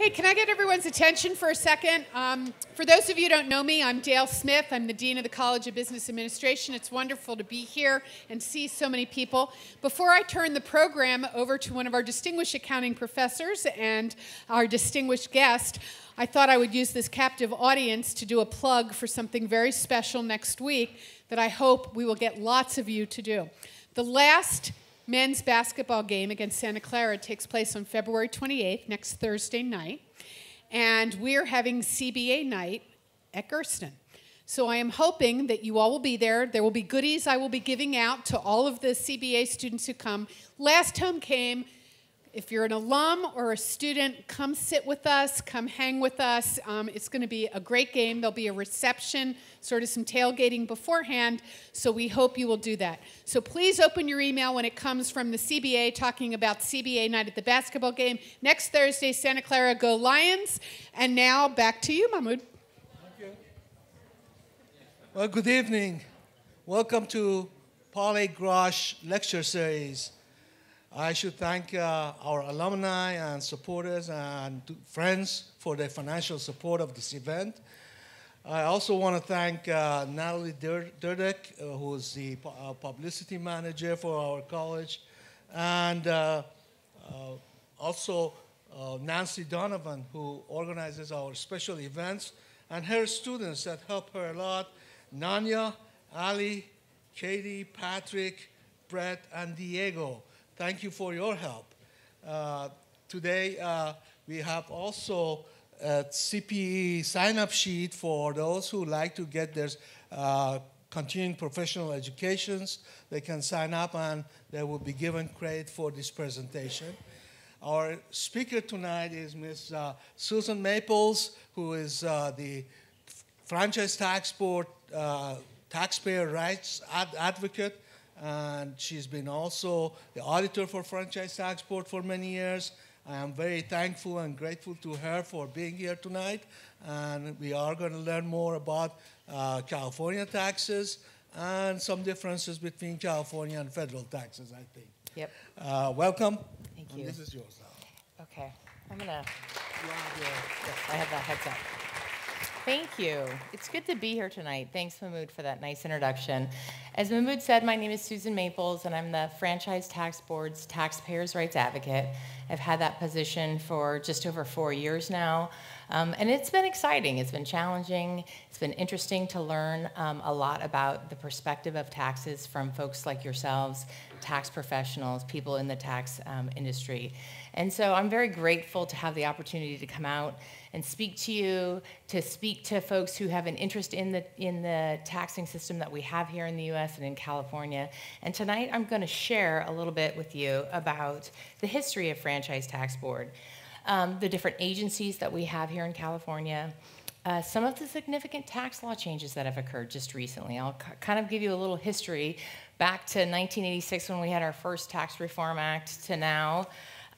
Hey, can I get everyone's attention for a second? Um, for those of you who don't know me, I'm Dale Smith. I'm the Dean of the College of Business Administration. It's wonderful to be here and see so many people. Before I turn the program over to one of our distinguished accounting professors and our distinguished guest, I thought I would use this captive audience to do a plug for something very special next week that I hope we will get lots of you to do. The last men's basketball game against Santa Clara takes place on February 28th, next Thursday night. And we're having CBA night at Gersten. So I am hoping that you all will be there. There will be goodies I will be giving out to all of the CBA students who come. Last home came if you're an alum or a student, come sit with us, come hang with us. Um, it's going to be a great game. There'll be a reception, sort of some tailgating beforehand, so we hope you will do that. So please open your email when it comes from the CBA talking about CBA night at the basketball game. Next Thursday, Santa Clara, go Lions. And now back to you, Mahmoud. Thank you. Well, good evening. Welcome to Paul A. Grosh Lecture Series. I should thank uh, our alumni and supporters and friends for their financial support of this event. I also want to thank uh, Natalie Durdek, uh, who is the uh, publicity manager for our college, and uh, uh, also Nancy Donovan, who organizes our special events, and her students that help her a lot, Nanya, Ali, Katie, Patrick, Brett, and Diego. Thank you for your help. Uh, today, uh, we have also a CPE sign-up sheet for those who like to get their uh, continuing professional educations. They can sign up and they will be given credit for this presentation. Our speaker tonight is Ms. Uh, Susan Maples, who is uh, the Franchise Tax Board uh, taxpayer rights ad advocate and she's been also the auditor for Franchise Tax Board for many years. I am very thankful and grateful to her for being here tonight, and we are going to learn more about uh, California taxes and some differences between California and federal taxes, I think. Yep. Uh, welcome. Thank you. And this is yours now. Okay. I'm going to. I have that heads up. Thank you. It's good to be here tonight. Thanks, Mahmoud, for that nice introduction. As Mahmoud said, my name is Susan Maples, and I'm the Franchise Tax Board's Taxpayers' Rights Advocate. I've had that position for just over four years now, um, and it's been exciting. It's been challenging. It's been interesting to learn um, a lot about the perspective of taxes from folks like yourselves, tax professionals, people in the tax um, industry. And so I'm very grateful to have the opportunity to come out and speak to you, to speak to folks who have an interest in the, in the taxing system that we have here in the US and in California. And tonight I'm going to share a little bit with you about the history of Franchise Tax Board, um, the different agencies that we have here in California. Uh, some of the significant tax law changes that have occurred just recently. I'll kind of give you a little history back to 1986 when we had our first Tax Reform Act to now.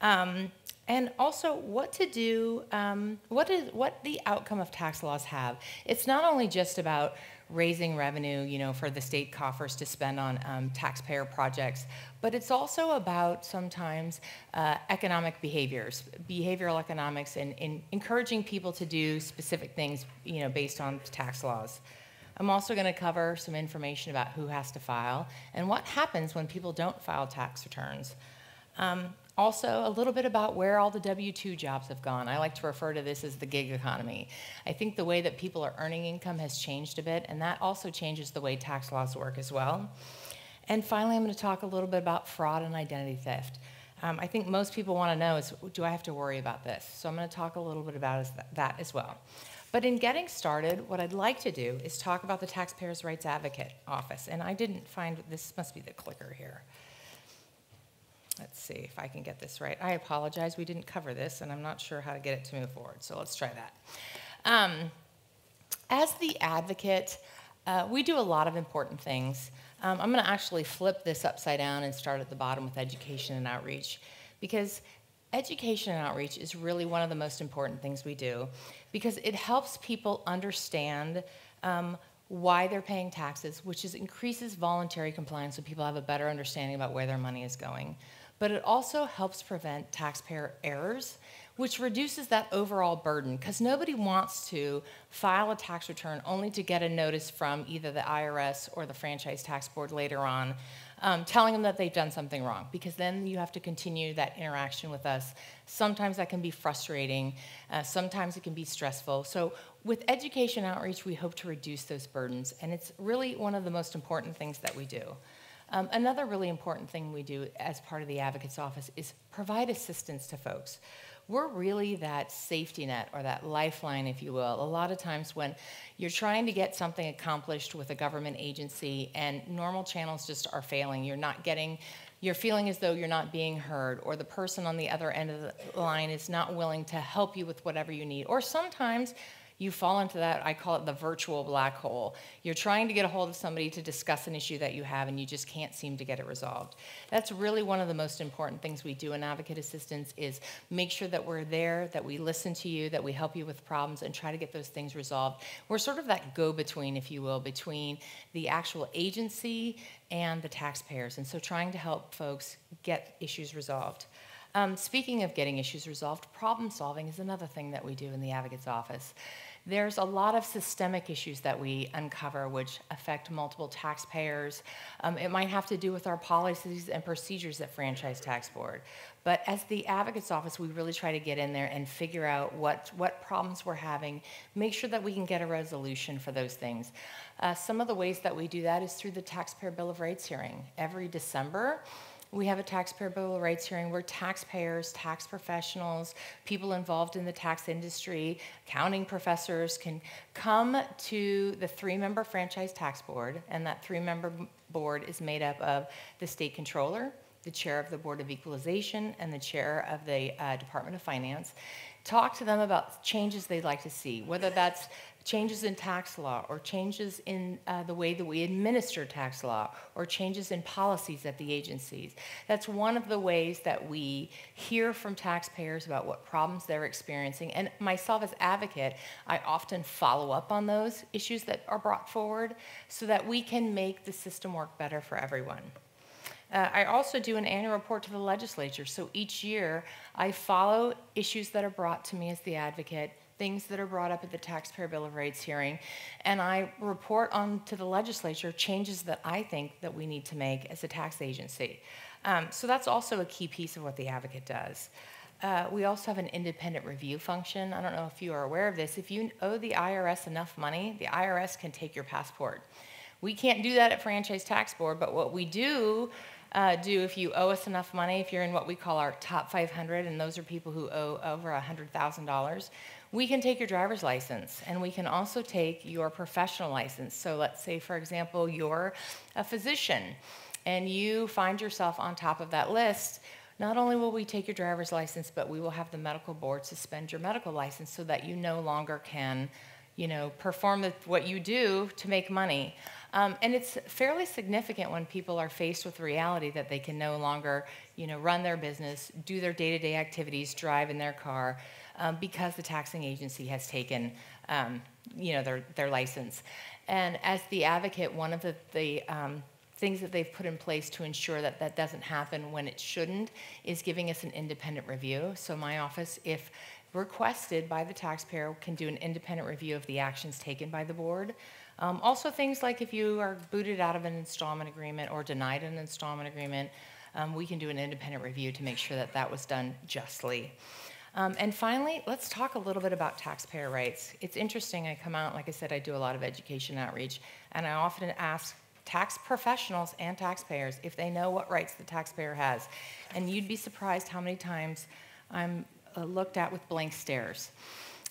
Um, and also what to do, um, what, is, what the outcome of tax laws have. It's not only just about raising revenue, you know, for the state coffers to spend on um, taxpayer projects, but it's also about sometimes uh, economic behaviors, behavioral economics, and, and, encouraging people to do specific things, you know, based on tax laws. I'm also going to cover some information about who has to file and what happens when people don't file tax returns. Um, also, a little bit about where all the W 2 jobs have gone. I like to refer to this as the gig economy. I think the way that people are earning income has changed a bit, and that also changes the way tax laws work as well. And finally, I'm going to talk a little bit about fraud and identity theft. Um, I think most people want to know is do I have to worry about this? So I'm going to talk a little bit about that as well. But in getting started, what I'd like to do is talk about the Taxpayers' Rights Advocate Office. And I didn't find this must be the clicker here. Let's see if I can get this right. I apologize, we didn't cover this, and I'm not sure how to get it to move forward, so let's try that. Um, as the advocate, uh, we do a lot of important things. Um, I'm going to actually flip this upside down and start at the bottom with education and outreach, because education and outreach is really one of the most important things we do, because it helps people understand um, why they're paying taxes, which is increases voluntary compliance so people have a better understanding about where their money is going. But it also helps prevent taxpayer errors which reduces that overall burden because nobody wants to file a tax return only to get a notice from either the IRS or the Franchise Tax Board later on um, telling them that they've done something wrong because then you have to continue that interaction with us. Sometimes that can be frustrating, uh, sometimes it can be stressful. So, with education outreach, we hope to reduce those burdens, and it's really one of the most important things that we do. Um, another really important thing we do as part of the Advocates Office is provide assistance to folks we're really that safety net or that lifeline, if you will. A lot of times when you're trying to get something accomplished with a government agency and normal channels just are failing, you're not getting you're feeling as though you're not being heard, or the person on the other end of the line is not willing to help you with whatever you need. Or sometimes you fall into that, I call it the virtual black hole. You're trying to get a hold of somebody to discuss an issue that you have and you just can't seem to get it resolved. That's really one of the most important things we do in advocate assistance is make sure that we're there, that we listen to you, that we help you with problems and try to get those things resolved. We're sort of that go-between, if you will, between the actual agency and the taxpayers. And so trying to help folks get issues resolved. Um, speaking of getting issues resolved, problem solving is another thing that we do in the advocate's office. There's a lot of systemic issues that we uncover which affect multiple taxpayers. Um, it might have to do with our policies and procedures at Franchise Tax Board. But as the Advocates Office, we really try to get in there and figure out what, what problems we're having, make sure that we can get a resolution for those things. Uh, some of the ways that we do that is through the Taxpayer Bill of Rights hearing. Every December, we have a taxpayer bill of rights hearing where taxpayers, tax professionals, people involved in the tax industry, accounting professors can come to the three member franchise tax board, and that three member board is made up of the state controller, the chair of the Board of Equalization, and the chair of the uh, Department of Finance. Talk to them about changes they'd like to see, whether that's changes in tax law or changes in uh, the way that we administer tax law or changes in policies at the agencies. That's one of the ways that we hear from taxpayers about what problems they're experiencing. And myself as advocate, I often follow up on those issues that are brought forward so that we can make the system work better for everyone. Uh, I also do an annual report to the legislature. So each year, I follow issues that are brought to me as the advocate things that are brought up at the Taxpayer Bill of Rights hearing, and I report on to the legislature changes that I think that we need to make as a tax agency. Um, so that's also a key piece of what the advocate does. Uh, we also have an independent review function. I don't know if you are aware of this. If you owe the IRS enough money, the IRS can take your passport. We can't do that at Franchise Tax Board, but what we do uh, do if you owe us enough money, if you're in what we call our top 500, and those are people who owe over $100,000, we can take your driver's license and we can also take your professional license. So let's say, for example, you're a physician and you find yourself on top of that list. Not only will we take your driver's license, but we will have the medical board suspend your medical license so that you no longer can, you know, perform the, what you do to make money. Um, and it's fairly significant when people are faced with reality that they can no longer, you know, run their business, do their day-to-day activities, drive in their car um, because the taxing agency has taken um, you know, their, their license. And as the advocate, one of the, the um, things that they've put in place to ensure that that doesn't happen when it shouldn't is giving us an independent review. So my office, if requested by the taxpayer, can do an independent review of the actions taken by the board. Um, also things like if you are booted out of an installment agreement or denied an installment agreement, um, we can do an independent review to make sure that that was done justly. Um, and finally, let's talk a little bit about taxpayer rights. It's interesting, I come out, like I said, I do a lot of education outreach, and I often ask tax professionals and taxpayers if they know what rights the taxpayer has. And you'd be surprised how many times I'm uh, looked at with blank stares.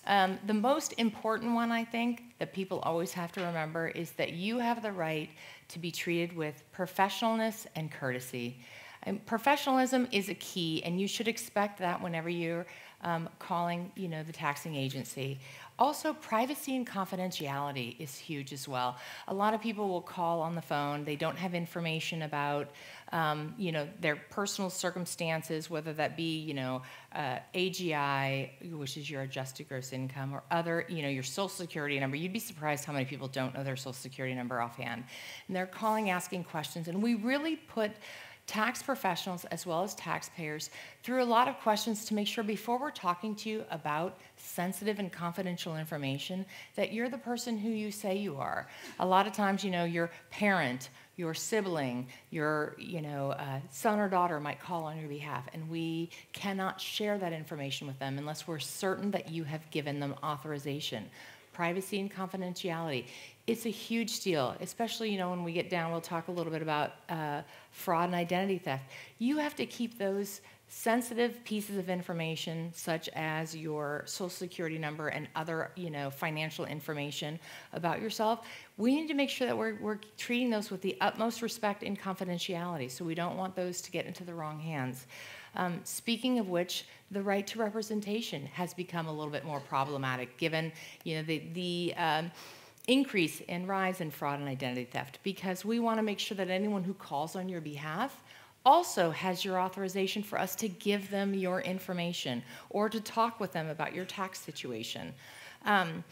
Um, the most important one, I think, that people always have to remember is that you have the right to be treated with professionalness and courtesy. And professionalism is a key, and you should expect that whenever you're um, calling, you know, the taxing agency. Also, privacy and confidentiality is huge as well. A lot of people will call on the phone. They don't have information about, um, you know, their personal circumstances, whether that be, you know, uh, AGI, which is your adjusted gross income, or other, you know, your social security number. You'd be surprised how many people don't know their social security number offhand. And they're calling, asking questions, and we really put tax professionals as well as taxpayers through a lot of questions to make sure before we're talking to you about sensitive and confidential information that you're the person who you say you are. A lot of times, you know, your parent, your sibling, your you know uh, son or daughter might call on your behalf, and we cannot share that information with them unless we're certain that you have given them authorization. Privacy and confidentiality. It's a huge deal, especially you know when we get down. We'll talk a little bit about uh, fraud and identity theft. You have to keep those sensitive pieces of information such as your social security number and other you know financial information about yourself we need to make sure that we're, we're treating those with the utmost respect and confidentiality so we don't want those to get into the wrong hands um, speaking of which the right to representation has become a little bit more problematic given you know the, the um, increase in rise in fraud and identity theft because we want to make sure that anyone who calls on your behalf also has your authorization for us to give them your information or to talk with them about your tax situation. Um,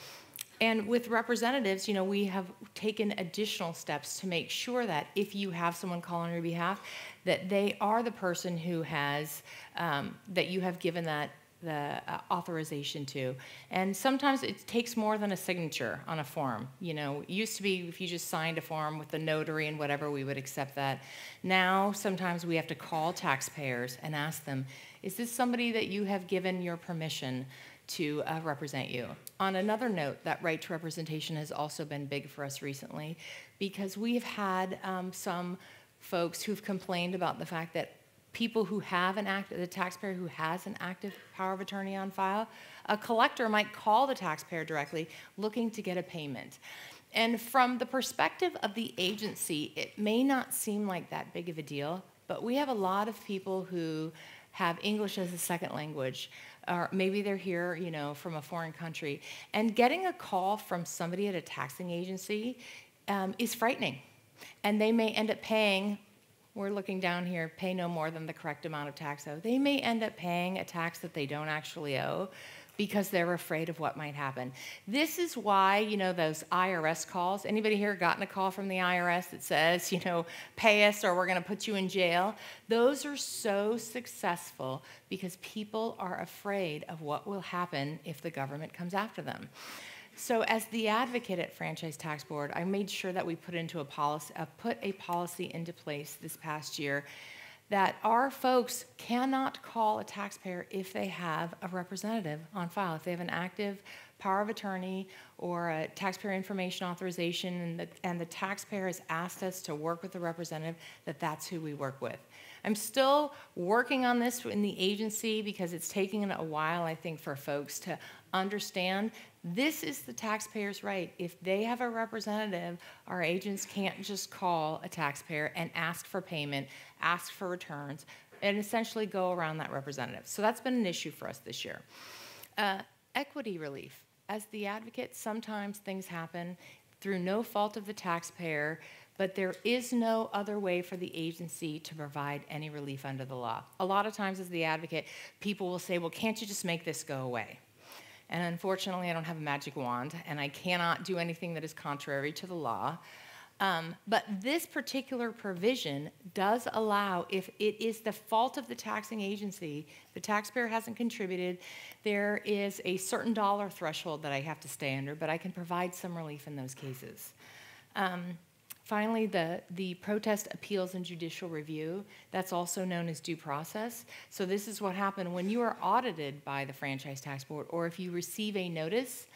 and with representatives, you know, we have taken additional steps to make sure that if you have someone call on your behalf, that they are the person who has, um, that you have given that the uh, authorization to. And sometimes it takes more than a signature on a form. You know, it used to be if you just signed a form with the notary and whatever, we would accept that. Now, sometimes we have to call taxpayers and ask them, is this somebody that you have given your permission to uh, represent you? On another note, that right to representation has also been big for us recently because we've had um, some folks who've complained about the fact that people who have an act, the taxpayer who has an active power of attorney on file, a collector might call the taxpayer directly looking to get a payment. And from the perspective of the agency, it may not seem like that big of a deal, but we have a lot of people who have English as a second language, or maybe they're here, you know, from a foreign country, and getting a call from somebody at a taxing agency um, is frightening. And they may end up paying we're looking down here, pay no more than the correct amount of tax owed. They may end up paying a tax that they don't actually owe because they're afraid of what might happen. This is why, you know, those IRS calls, anybody here gotten a call from the IRS that says, you know, pay us or we're going to put you in jail? Those are so successful because people are afraid of what will happen if the government comes after them. So as the advocate at Franchise Tax Board, I made sure that we put into a policy, uh, put a policy into place this past year that our folks cannot call a taxpayer if they have a representative on file, if they have an active power of attorney or a taxpayer information authorization and the, and the taxpayer has asked us to work with the representative, that that's who we work with. I'm still working on this in the agency because it's taking a while, I think, for folks to understand this is the taxpayer's right. If they have a representative, our agents can't just call a taxpayer and ask for payment, ask for returns, and essentially go around that representative. So that's been an issue for us this year. Uh, equity relief. As the advocate, sometimes things happen through no fault of the taxpayer, but there is no other way for the agency to provide any relief under the law. A lot of times, as the advocate, people will say, Well, can't you just make this go away? And unfortunately, I don't have a magic wand, and I cannot do anything that is contrary to the law. Um, but this particular provision does allow, if it is the fault of the taxing agency, the taxpayer hasn't contributed, there is a certain dollar threshold that I have to stay under, but I can provide some relief in those cases. Um, Finally, the, the protest appeals and judicial review, that's also known as due process. So, this is what happened when you are audited by the Franchise Tax Board, or if you receive a notice,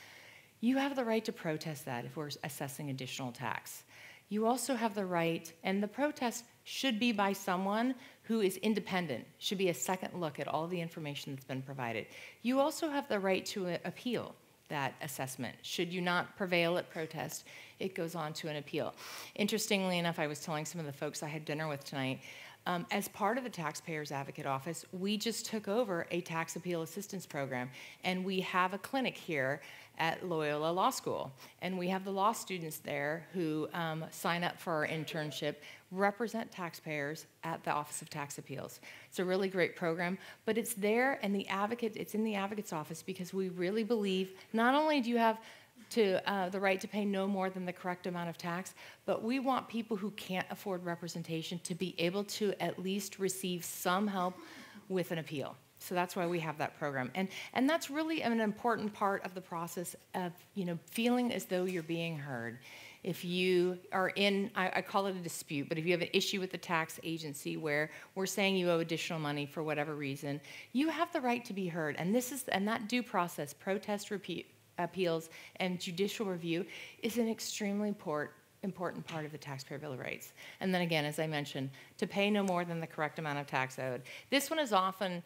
you have the right to protest that if we're assessing additional tax. You also have the right, and the protest should be by someone who is independent, should be a second look at all the information that's been provided. You also have the right to appeal that assessment. Should you not prevail at protest, it goes on to an appeal. Interestingly enough, I was telling some of the folks I had dinner with tonight, um, as part of the Taxpayers Advocate Office, we just took over a tax appeal assistance program, and we have a clinic here at Loyola Law School. And we have the law students there who um, sign up for our internship, represent taxpayers at the Office of Tax Appeals. It's a really great program, but it's there and the advocate, it's in the advocate's office because we really believe not only do you have to uh, the right to pay no more than the correct amount of tax, but we want people who can't afford representation to be able to at least receive some help with an appeal. So that's why we have that program. And, and that's really an important part of the process of, you know, feeling as though you're being heard. If you are in, I, I call it a dispute, but if you have an issue with the tax agency where we're saying you owe additional money for whatever reason, you have the right to be heard. And this is, and that due process, protest, repeat, appeals, and judicial review is an extremely important part of the taxpayer bill of rights. And then again, as I mentioned, to pay no more than the correct amount of tax owed. This one is often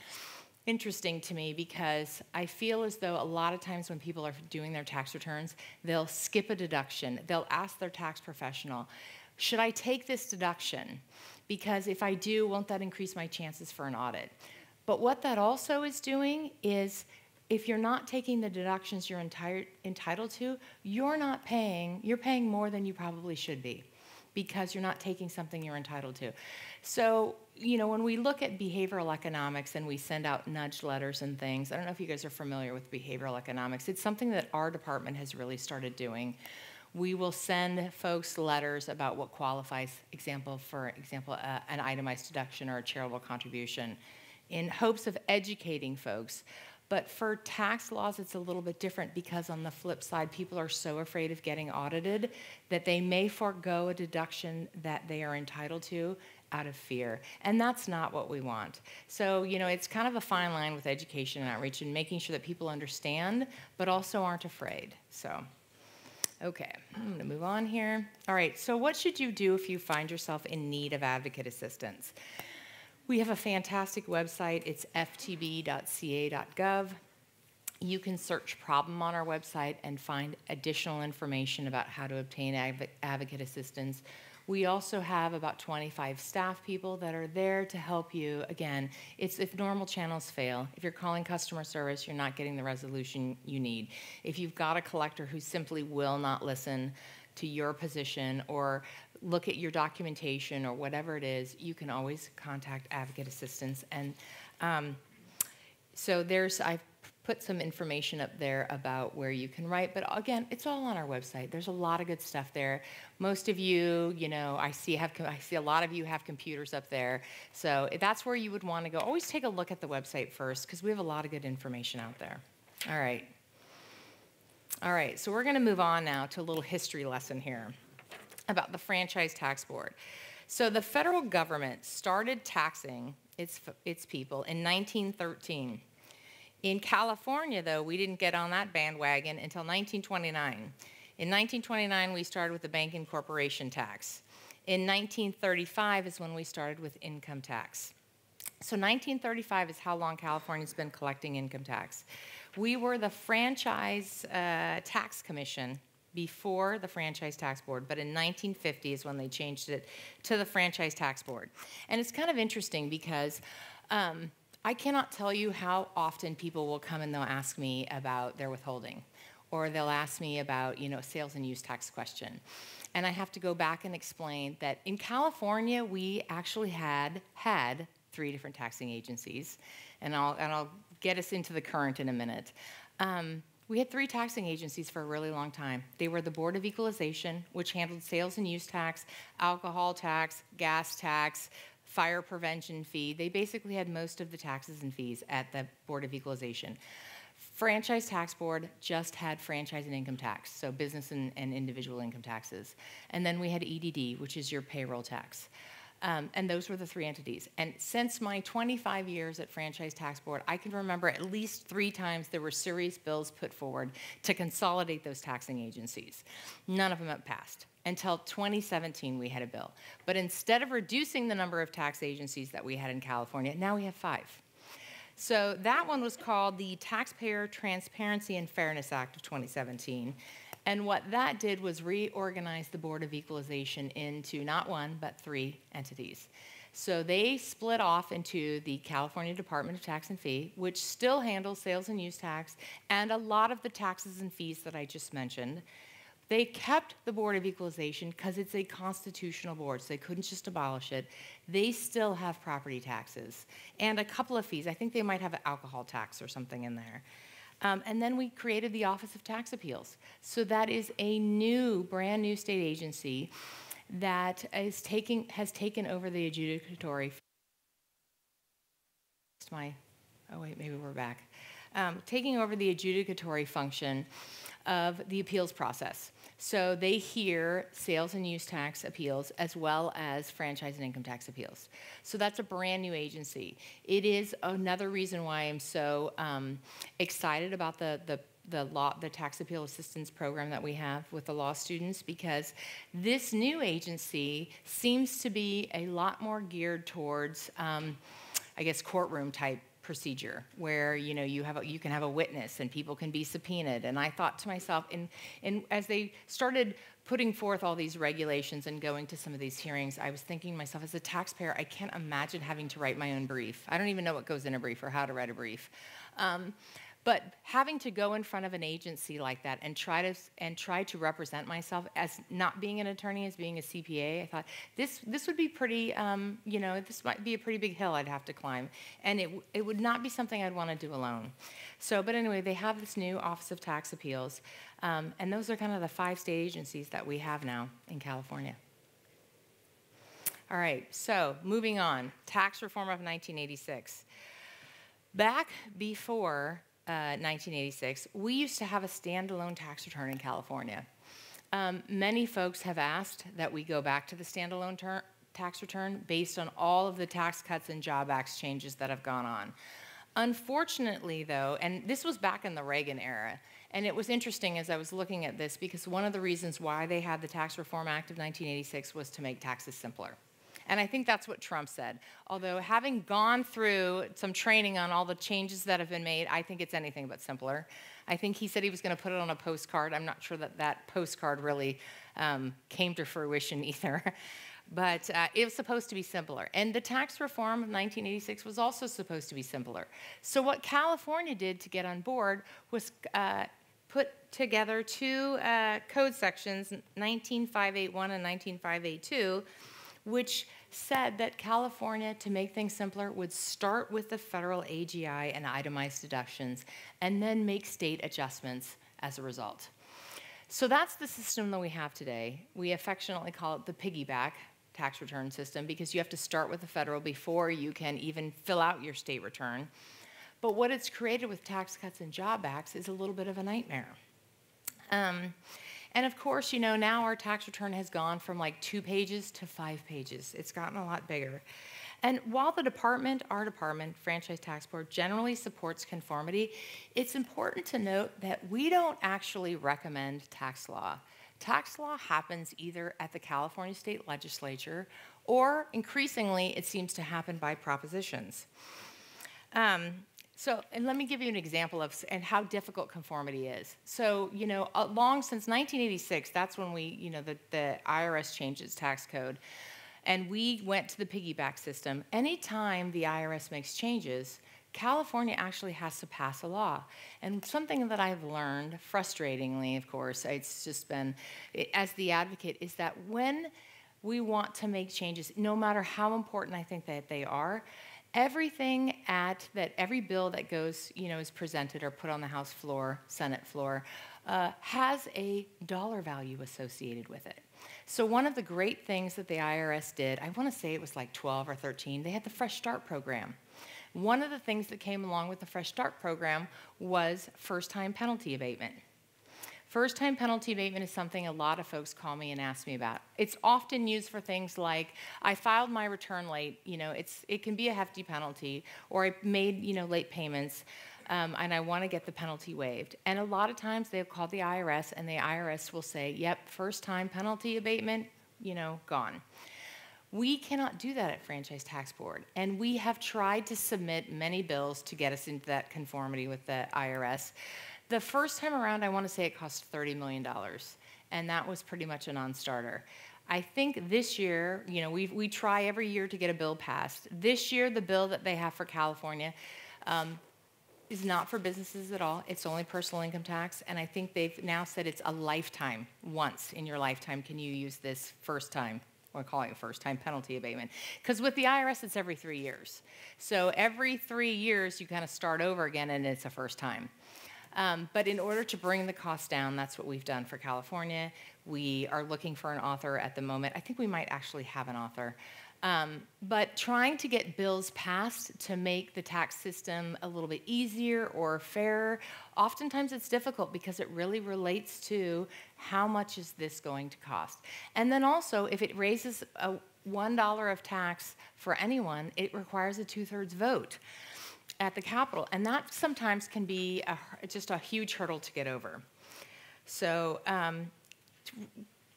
interesting to me because I feel as though a lot of times when people are doing their tax returns, they'll skip a deduction. They'll ask their tax professional, should I take this deduction? Because if I do, won't that increase my chances for an audit? But what that also is doing is if you're not taking the deductions you're entire, entitled to, you're not paying, you're paying more than you probably should be because you're not taking something you're entitled to. So, you know, when we look at behavioral economics and we send out nudge letters and things, I don't know if you guys are familiar with behavioral economics. It's something that our department has really started doing. We will send folks letters about what qualifies, example, for example, uh, an itemized deduction or a charitable contribution in hopes of educating folks. But for tax laws, it's a little bit different because, on the flip side, people are so afraid of getting audited that they may forego a deduction that they are entitled to out of fear. And that's not what we want. So, you know, it's kind of a fine line with education and outreach and making sure that people understand, but also aren't afraid. So, okay, I'm to move on here. All right, so what should you do if you find yourself in need of advocate assistance? We have a fantastic website. It's ftb.ca.gov. You can search problem on our website and find additional information about how to obtain advocate assistance. We also have about 25 staff people that are there to help you. Again, it's if normal channels fail, if you're calling customer service, you're not getting the resolution you need. If you've got a collector who simply will not listen to your position or look at your documentation or whatever it is, you can always contact advocate assistance. And um, so there's, I've put some information up there about where you can write. But again, it's all on our website. There's a lot of good stuff there. Most of you, you know, I see have I see a lot of you have computers up there. So that's where you would want to go. Always take a look at the website first because we have a lot of good information out there. All right. All right, so we're going to move on now to a little history lesson here about the Franchise Tax Board. So the federal government started taxing its, its people in 1913. In California, though, we didn't get on that bandwagon until 1929. In 1929, we started with the bank and corporation tax. In 1935 is when we started with income tax. So 1935 is how long California's been collecting income tax. We were the Franchise uh, Tax Commission before the Franchise Tax Board, but in 1950 is when they changed it to the Franchise Tax Board. And it's kind of interesting because um, I cannot tell you how often people will come and they'll ask me about their withholding, or they'll ask me about, you know, sales and use tax question. And I have to go back and explain that in California, we actually had had three different taxing agencies, and I'll, and I'll get us into the current in a minute. Um, we had three taxing agencies for a really long time. They were the Board of Equalization, which handled sales and use tax, alcohol tax, gas tax, fire prevention fee. They basically had most of the taxes and fees at the Board of Equalization. Franchise Tax Board just had franchise and income tax, so business and, and individual income taxes. And then we had EDD, which is your payroll tax. Um, and those were the three entities. And since my 25 years at Franchise Tax Board, I can remember at least three times there were serious bills put forward to consolidate those taxing agencies. None of them have passed. Until 2017, we had a bill. But instead of reducing the number of tax agencies that we had in California, now we have five. So that one was called the Taxpayer Transparency and Fairness Act of 2017. And what that did was reorganize the Board of Equalization into not one, but three entities. So they split off into the California Department of Tax and Fee, which still handles sales and use tax and a lot of the taxes and fees that I just mentioned. They kept the Board of Equalization because it's a constitutional board, so they couldn't just abolish it. They still have property taxes and a couple of fees. I think they might have an alcohol tax or something in there. Um, and then we created the Office of Tax Appeals. So that is a new, brand new state agency that is taking, has taken over the adjudicatory. My, oh wait, maybe we're back. Um, taking over the adjudicatory function of the appeals process. So they hear sales and use tax appeals as well as franchise and income tax appeals. So that's a brand new agency. It is another reason why I'm so um, excited about the, the the law the tax appeal assistance program that we have with the law students because this new agency seems to be a lot more geared towards um, i guess courtroom type procedure where you know you have a, you can have a witness and people can be subpoenaed. And i thought to myself and, and as they started putting forth all these regulations and going to some of these hearings i was thinking to myself as a taxpayer i can't imagine having to write my own brief. I don't even know what goes in a brief or how to write a brief. Um, but having to go in front of an agency like that and try to and try to represent myself as not being an attorney, as being a CPA, I thought this this would be pretty. Um, you know, this might be a pretty big hill I'd have to climb, and it it would not be something I'd want to do alone. So, but anyway, they have this new Office of Tax Appeals, um, and those are kind of the five state agencies that we have now in California. All right, so moving on, tax reform of 1986. Back before 1986, uh, we used to have a standalone tax return in California. Um, many folks have asked that we go back to the standalone tax return based on all of the tax cuts and job acts changes that have gone on. Unfortunately, though, and this was back in the Reagan era, and it was interesting as I was looking at this because one of the reasons why they had the Tax Reform Act of 1986 was to make taxes simpler. And I think that's what Trump said. Although, having gone through some training on all the changes that have been made, I think it's anything but simpler. I think he said he was going to put it on a postcard. I'm not sure that that postcard really um, came to fruition either. but uh, it was supposed to be simpler. And the tax reform of 1986 was also supposed to be simpler. So, what California did to get on board was uh, put together two uh, code sections, 19581 and 19582, which said that California, to make things simpler, would start with the federal AGI and itemized deductions and then make state adjustments as a result. So that's the system that we have today. We affectionately call it the piggyback tax return system because you have to start with the federal before you can even fill out your state return. But what it's created with Tax Cuts and Job Acts is a little bit of a nightmare. Um, and of course, you know, now our tax return has gone from like two pages to five pages. It's gotten a lot bigger. And while the department, our department, Franchise Tax Board, generally supports conformity, it's important to note that we don't actually recommend tax law. Tax law happens either at the California State Legislature or increasingly it seems to happen by propositions. Um, so, and let me give you an example of and how difficult conformity is. So, you know, long since 1986, that's when we, you know, the, the IRS changed its tax code, and we went to the piggyback system. Anytime the IRS makes changes, California actually has to pass a law. And something that I've learned, frustratingly, of course, it's just been, as the advocate, is that when we want to make changes, no matter how important I think that they are, everything at that every bill that goes you know is presented or put on the house floor senate floor uh, has a dollar value associated with it. So one of the great things that the irs did i want to say it was like 12 or 13 they had the fresh start program. One of the things that came along with the fresh start program was first time penalty abatement First time penalty abatement is something a lot of folks call me and ask me about. It's often used for things like I filed my return late, you know, it's, it can be a hefty penalty, or I made, you know, late payments. Um, and I want to get the penalty waived. And a lot of times they'll call the IRS, and the IRS will say, "Yep, first time penalty abatement, you know, gone." We cannot do that at Franchise Tax Board, and we have tried to submit many bills to get us into that conformity with the IRS. The first time around, I want to say it cost $30 million, and that was pretty much a non starter. I think this year, you know, we, we try every year to get a bill passed. This year, the bill that they have for California um, is not for businesses at all. It's only personal income tax, and I think they've now said it's a lifetime. Once in your lifetime can you use this first time. We're calling it first time penalty abatement. Because with the IRS, it's every three years. So every three years, you kind of start over again, and it's a first time. Um, but in order to bring the cost down, that's what we've done for California. We are looking for an author at the moment. I think we might actually have an author. Um, but trying to get bills passed to make the tax system a little bit easier or fairer, oftentimes it's difficult because it really relates to how much is this going to cost. And then also, if it raises a $1 of tax for anyone, it requires a two thirds vote at the Capitol. And that sometimes can be a, just a huge hurdle to get over. So, um,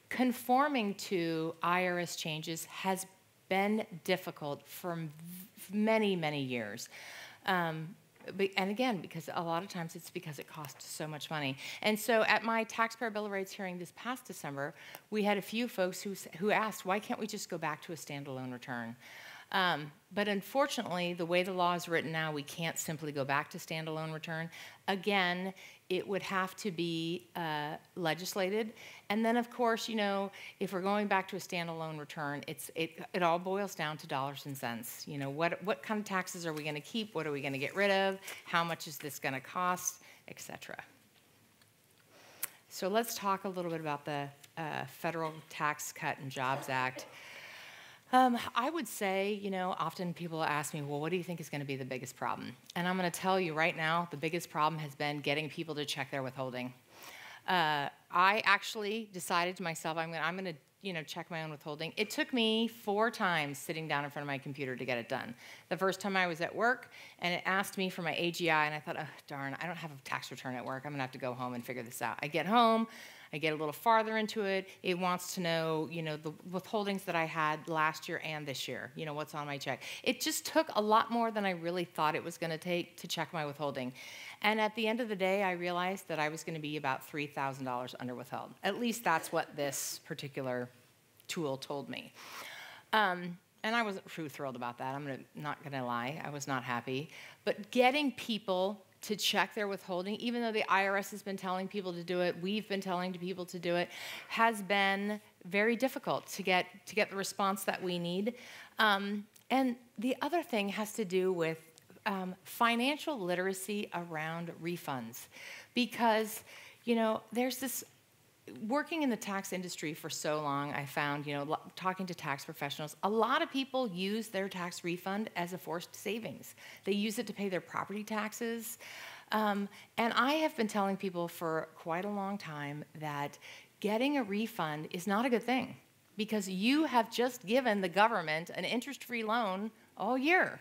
conforming to IRS changes has been difficult for many, many years. Um, and again, because a lot of times it's because it costs so much money. And so at my taxpayer bill of rights hearing this past December, we had a few folks who, who asked, why can't we just go back to a standalone return? Um, but unfortunately, the way the law is written now, we can't simply go back to standalone return. Again, it would have to be uh, legislated. And then, of course, you know, if we're going back to a standalone return, it's, it, it all boils down to dollars and cents. You know, what, what kind of taxes are we going to keep? What are we going to get rid of? How much is this going to cost, etc. So let's talk a little bit about the uh, Federal Tax Cut and Jobs Act. Um, I would say, you know, often people ask me, well, what do you think is going to be the biggest problem? And I'm going to tell you right now, the biggest problem has been getting people to check their withholding. Uh, I actually decided to myself, I'm going I'm going to, you know, check my own withholding. It took me four times sitting down in front of my computer to get it done. The first time I was at work, and it asked me for my AGI, and I thought, oh, darn, I don't have a tax return at work. I'm going to have to go home and figure this out. I get home, I get a little farther into it. It wants to know, you know, the withholdings that I had last year and this year, you know, what's on my check. It just took a lot more than I really thought it was going to take to check my withholding. And at the end of the day, I realized that I was going to be about $3,000 under withheld. At least that's what this particular tool told me. Um, and I wasn't too thrilled about that. I'm gonna, not going to lie. I was not happy. But getting people to check their withholding, even though the IRS has been telling people to do it, we've been telling people to do it, has been very difficult to get to get the response that we need. Um, and the other thing has to do with um, financial literacy around refunds, because you know there's this working in the tax industry for so long, I found, you know, talking to tax professionals, a lot of people use their tax refund as a forced savings. They use it to pay their property taxes. Um, and I have been telling people for quite a long time that getting a refund is not a good thing because you have just given the government an interest free loan all year.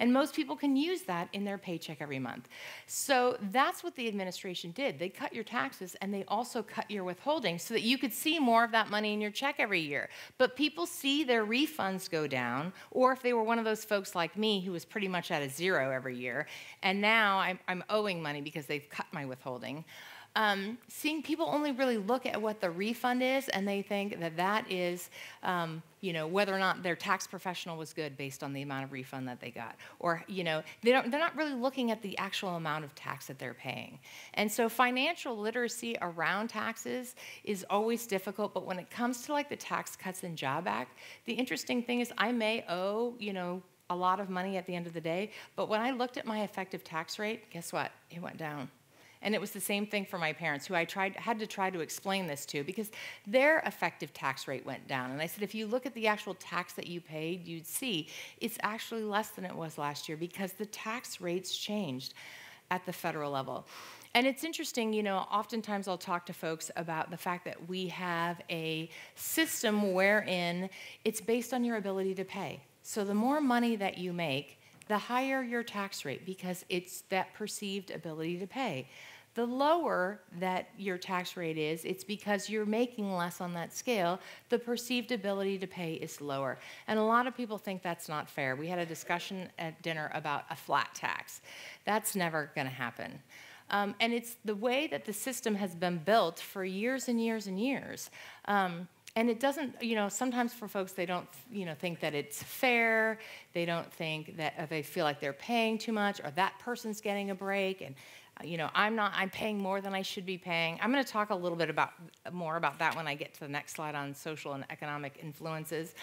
And most people can use that in their paycheck every month. So that's what the administration did. They cut your taxes and they also cut your withholding so that you could see more of that money in your check every year. But people see their refunds go down, or if they were one of those folks like me who was pretty much at a zero every year, and now I'm, I'm owing money because they've cut my withholding um, seeing people only really look at what the refund is and they think that that is, um, you know, whether or not their tax professional was good based on the amount of refund that they got. Or, you know, they don't, they're not really looking at the actual amount of tax that they're paying. And so financial literacy around taxes is always difficult, but when it comes to like the Tax Cuts and Job Act, the interesting thing is I may owe, you know, a lot of money at the end of the day, but when I looked at my effective tax rate, guess what? It went down. And it was the same thing for my parents, who I tried, had to try to explain this to because their effective tax rate went down. And I said, if you look at the actual tax that you paid, you'd see it's actually less than it was last year because the tax rates changed at the federal level. And it's interesting, you know, oftentimes I'll talk to folks about the fact that we have a system wherein it's based on your ability to pay. So the more money that you make, the higher your tax rate because it's that perceived ability to pay. The lower that your tax rate is, it's because you're making less on that scale. The perceived ability to pay is lower. And a lot of people think that's not fair. We had a discussion at dinner about a flat tax. That's never going to happen. Um, and it's the way that the system has been built for years and years and years. Um, and it doesn't, you know, sometimes for folks, they don't, you know, think that it's fair. They don't think that they feel like they're paying too much or that person's getting a break. And, uh, you know, I'm not, I'm paying more than I should be paying. I'm going to talk a little bit about more about that when I get to the next slide on social and economic influences.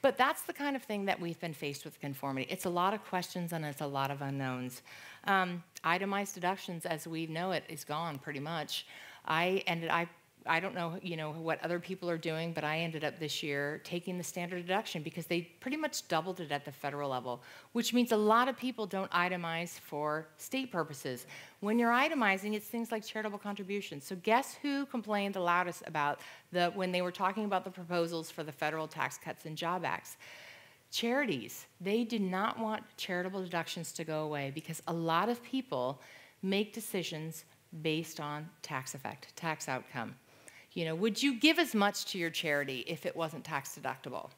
But that's the kind of thing that we've been faced with conformity. It's a lot of questions and it's a lot of unknowns. Um, itemized deductions, as we know it, is gone pretty much. I ended, I I don't know, you know, what other people are doing, but I ended up this year taking the standard deduction because they pretty much doubled it at the federal level, which means a lot of people don't itemize for state purposes. When you're itemizing, it's things like charitable contributions. So guess who complained the loudest about the when they were talking about the proposals for the federal tax cuts and job acts? Charities. They did not want charitable deductions to go away because a lot of people make decisions based on tax effect, tax outcome. You know, would you give as much to your charity if it wasn't tax deductible?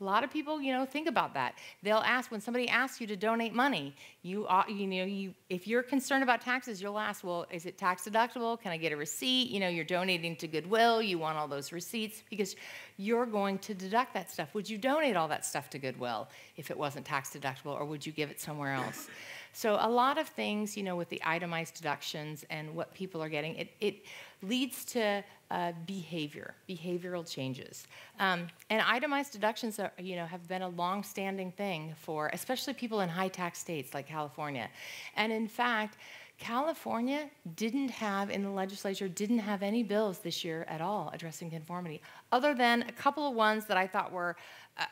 A lot of people, you know, think about that. They'll ask when somebody asks you to donate money. You, you know, you if you're concerned about taxes, you'll ask, well, is it tax deductible? Can I get a receipt? You know, you're donating to Goodwill. You want all those receipts because you're going to deduct that stuff. Would you donate all that stuff to Goodwill if it wasn't tax deductible, or would you give it somewhere else? So a lot of things, you know, with the itemized deductions and what people are getting, it, it leads to uh, behavior, behavioral changes. Um, and itemized deductions, are, you know, have been a long-standing thing for, especially people in high-tax states like California. And in fact, California didn't have, in the legislature, didn't have any bills this year at all addressing conformity, other than a couple of ones that I thought were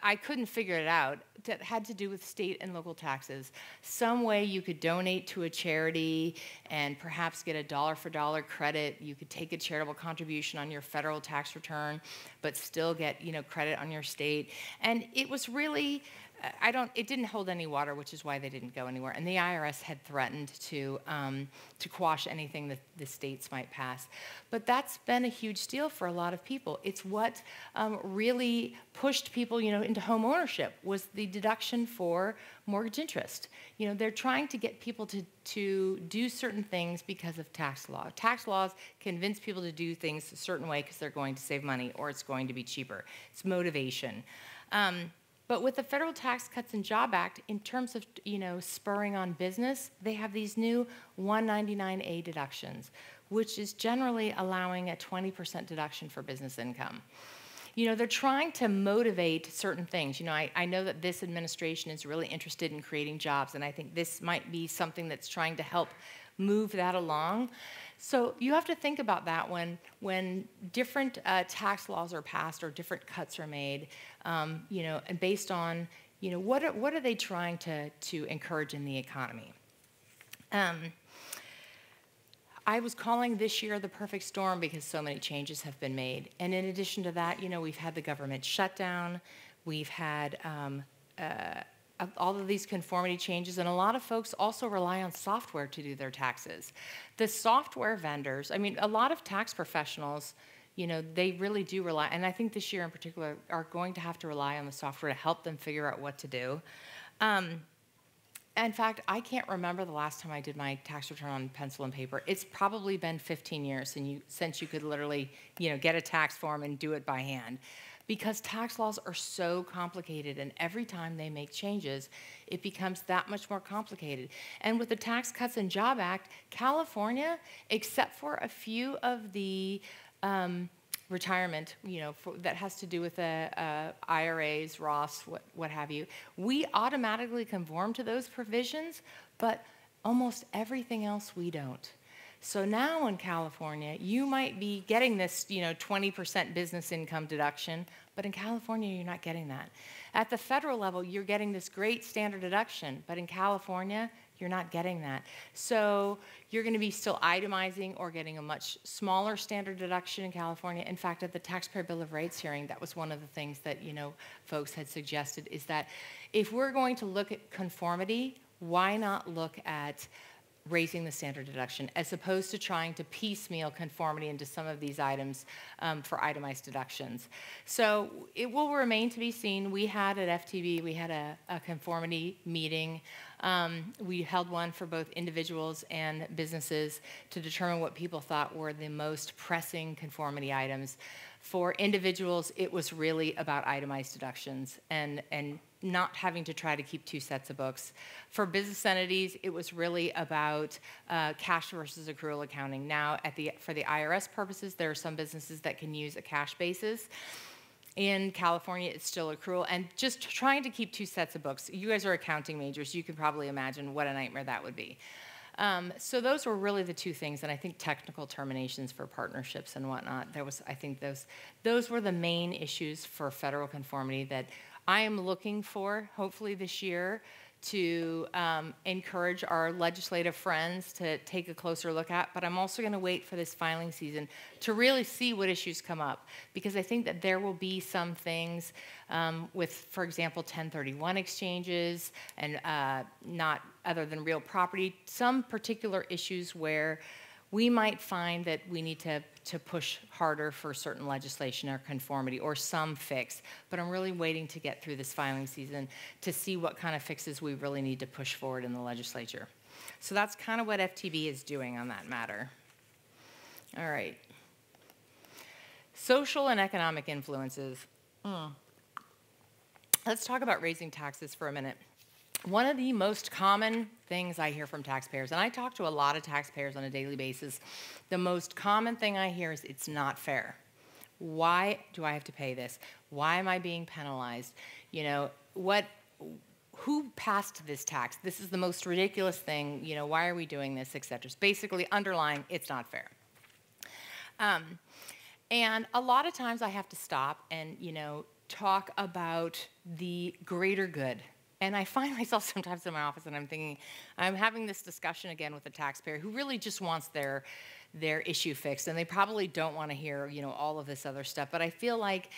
I couldn't figure it out. That had to do with state and local taxes. Some way you could donate to a charity and perhaps get a dollar for dollar credit. You could take a charitable contribution on your federal tax return, but still get you know credit on your state. And it was really I don't, it didn't hold any water, which is why they didn't go anywhere. And the IRS had threatened to, um, to quash anything that the states might pass. But that's been a huge deal for a lot of people. It's what um, really pushed people, you know, into home ownership was the deduction for mortgage interest. You know, they're trying to get people to, to do certain things because of tax law. Tax laws convince people to do things a certain way because they're going to save money or it's going to be cheaper. It's motivation. Um, but with the Federal Tax Cuts and Job Act, in terms of you know spurring on business, they have these new 199A deductions, which is generally allowing a 20% deduction for business income. You know, they're trying to motivate certain things. You know, I, I know that this administration is really interested in creating jobs, and I think this might be something that's trying to help move that along. So you have to think about that when, when different uh, tax laws are passed or different cuts are made, um, you know, and based on, you know, what are, what are they trying to, to encourage in the economy? Um, I was calling this year the perfect storm because so many changes have been made. And in addition to that, you know, we've had the government shutdown, we've had um, uh, all of these conformity changes, and a lot of folks also rely on software to do their taxes. The software vendors, I mean, a lot of tax professionals, you know, they really do rely, and I think this year in particular, are going to have to rely on the software to help them figure out what to do. Um, in fact, I can't remember the last time I did my tax return on pencil and paper. It's probably been 15 years you, since you could literally, you know, get a tax form and do it by hand because tax laws are so complicated and every time they make changes it becomes that much more complicated and with the tax cuts and job act california except for a few of the um, retirement you know for, that has to do with the uh, iras roths what, what have you we automatically conform to those provisions but almost everything else we don't so now in California, you might be getting this, you know, 20% business income deduction, but in California, you're not getting that. At the federal level, you're getting this great standard deduction, but in California, you're not getting that. So you're going to be still itemizing or getting a much smaller standard deduction in California. In fact, at the Taxpayer Bill of Rights hearing, that was one of the things that you know folks had suggested is that if we're going to look at conformity, why not look at raising the standard deduction as opposed to trying to piecemeal conformity into some of these items um, for itemized deductions. So it will remain to be seen. We had at FTB, we had a, a conformity meeting. Um, we held one for both individuals and businesses to determine what people thought were the most pressing conformity items. For individuals, it was really about itemized deductions and, and not having to try to keep two sets of books. For business entities, it was really about uh, cash versus accrual accounting. Now, at the, for the IRS purposes, there are some businesses that can use a cash basis. In California, it's still accrual, and just trying to keep two sets of books. You guys are accounting majors, you can probably imagine what a nightmare that would be. Um, so those were really the two things, and I think technical terminations for partnerships and whatnot. There was, I think those those were the main issues for federal conformity that I am looking for, hopefully this year, to um, encourage our legislative friends to take a closer look at, but I'm also going to wait for this filing season to really see what issues come up because I think that there will be some things um, with, for example, 1031 exchanges and uh, not other than real property, some particular issues where we might find that we need to, to push harder for certain legislation or conformity or some fix. But I'm really waiting to get through this filing season to see what kind of fixes we really need to push forward in the legislature. So that's kind of what FTB is doing on that matter. All right. Social and economic influences. Mm. Let's talk about raising taxes for a minute. One of the most common things I hear from taxpayers, and I talk to a lot of taxpayers on a daily basis, the most common thing I hear is it's not fair. Why do I have to pay this? Why am I being penalized? You know, what who passed this tax? This is the most ridiculous thing. You know, why are we doing this, et cetera. It's basically underlying it's not fair. Um, and a lot of times I have to stop and, you know, talk about the greater good and I find myself sometimes in my office and I'm thinking, I'm having this discussion again with a taxpayer who really just wants their their issue fixed and they probably don't want to hear, you know, all of this other stuff. But I feel like,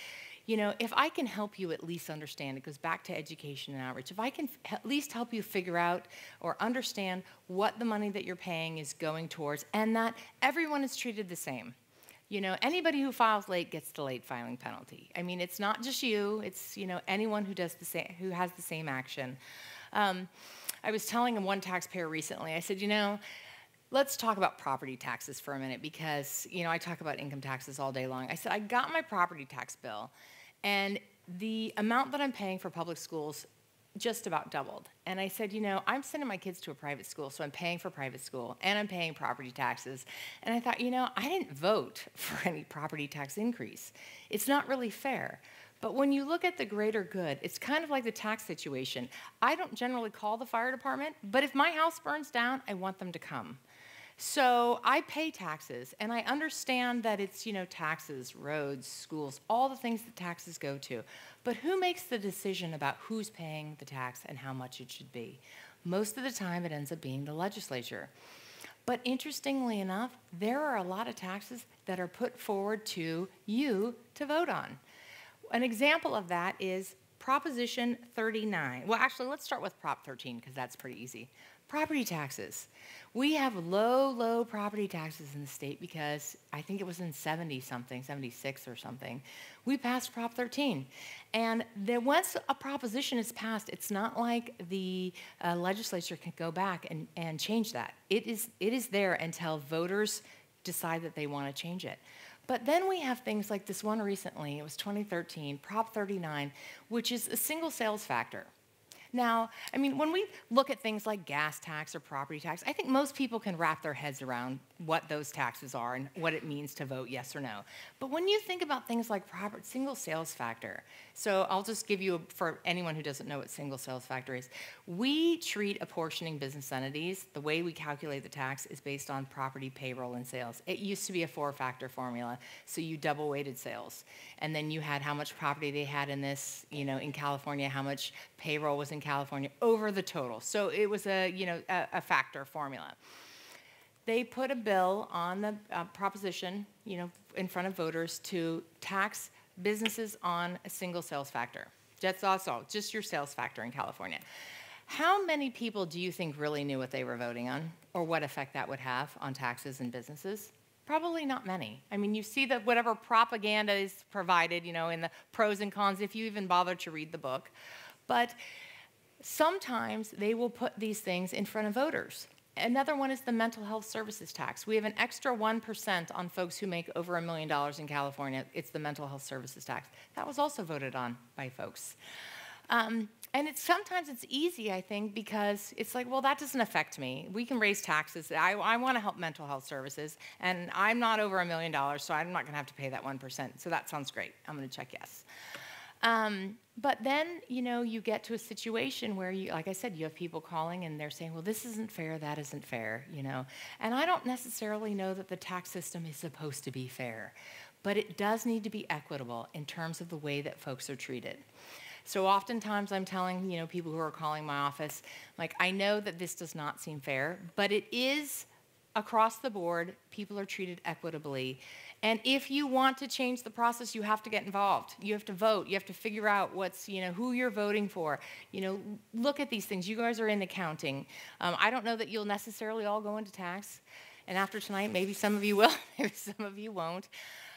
you know, if I can help you at least understand, it goes back to education and outreach. If I can at least help you figure out or understand what the money that you're paying is going towards and that everyone is treated the same you know, anybody who files late gets the late filing penalty. I mean, it's not just you, it's, you know, anyone who does the same, who has the same action. Um, I was telling one taxpayer recently, I said, you know, let's talk about property taxes for a minute because, you know, I talk about income taxes all day long. I said, I got my property tax bill and the amount that I'm paying for public schools just about doubled. And I said, you know, I'm sending my kids to a private school, so I'm paying for private school and I'm paying property taxes. And I thought, you know, I didn't vote for any property tax increase. It's not really fair. But when you look at the greater good, it's kind of like the tax situation. I don't generally call the fire department, but if my house burns down, I want them to come. So I pay taxes, and I understand that it's, you know, taxes, roads, schools, all the things that taxes go to. But who makes the decision about who's paying the tax and how much it should be? Most of the time, it ends up being the legislature. But interestingly enough, there are a lot of taxes that are put forward to you to vote on. An example of that is Proposition 39. Well, actually, let's start with Prop 13 because that's pretty easy. Property taxes. We have low, low property taxes in the state because I think it was in 70 something, 76 or something. We passed Prop 13. And there, once a proposition is passed, it's not like the uh, legislature can go back and, and change that. It is, it is there until voters decide that they want to change it. But then we have things like this one recently, it was 2013, Prop 39, which is a single sales factor. Now, I mean, when we look at things like gas tax or property tax, I think most people can wrap their heads around what those taxes are and what it means to vote yes or no. But when you think about things like proper, single sales factor, so I'll just give you, a, for anyone who doesn't know what single sales factor is, we treat apportioning business entities, the way we calculate the tax is based on property, payroll, and sales. It used to be a four factor formula, so you double weighted sales. And then you had how much property they had in this, you know, in California, how much payroll was in California over the total. So it was a, you know, a, a factor formula they put a bill on the uh, proposition, you know, in front of voters to tax businesses on a single sales factor. That's also just your sales factor in California. How many people do you think really knew what they were voting on or what effect that would have on taxes and businesses? Probably not many. I mean, you see that whatever propaganda is provided, you know, in the pros and cons, if you even bother to read the book. But sometimes they will put these things in front of voters. Another one is the mental health services tax. We have an extra 1% on folks who make over a million dollars in California. It's the mental health services tax. That was also voted on by folks. Um, and it's sometimes it's easy, I think, because it's like, well, that doesn't affect me. We can raise taxes. I, I want to help mental health services, and I'm not over a million dollars, so I'm not going to have to pay that 1%. So that sounds great. I'm going to check yes. Um, but then, you know, you get to a situation where you, like I said, you have people calling and they're saying, well, this isn't fair, that isn't fair, you know. And I don't necessarily know that the tax system is supposed to be fair, but it does need to be equitable in terms of the way that folks are treated. So oftentimes I'm telling, you know, people who are calling my office, like, I know that this does not seem fair, but it is across the board, people are treated equitably. And if you want to change the process, you have to get involved. You have to vote. You have to figure out what's, you know, who you're voting for. You know, look at these things. You guys are in accounting. Um, I don't know that you'll necessarily all go into tax. And after tonight, maybe some of you will, maybe some of you won't.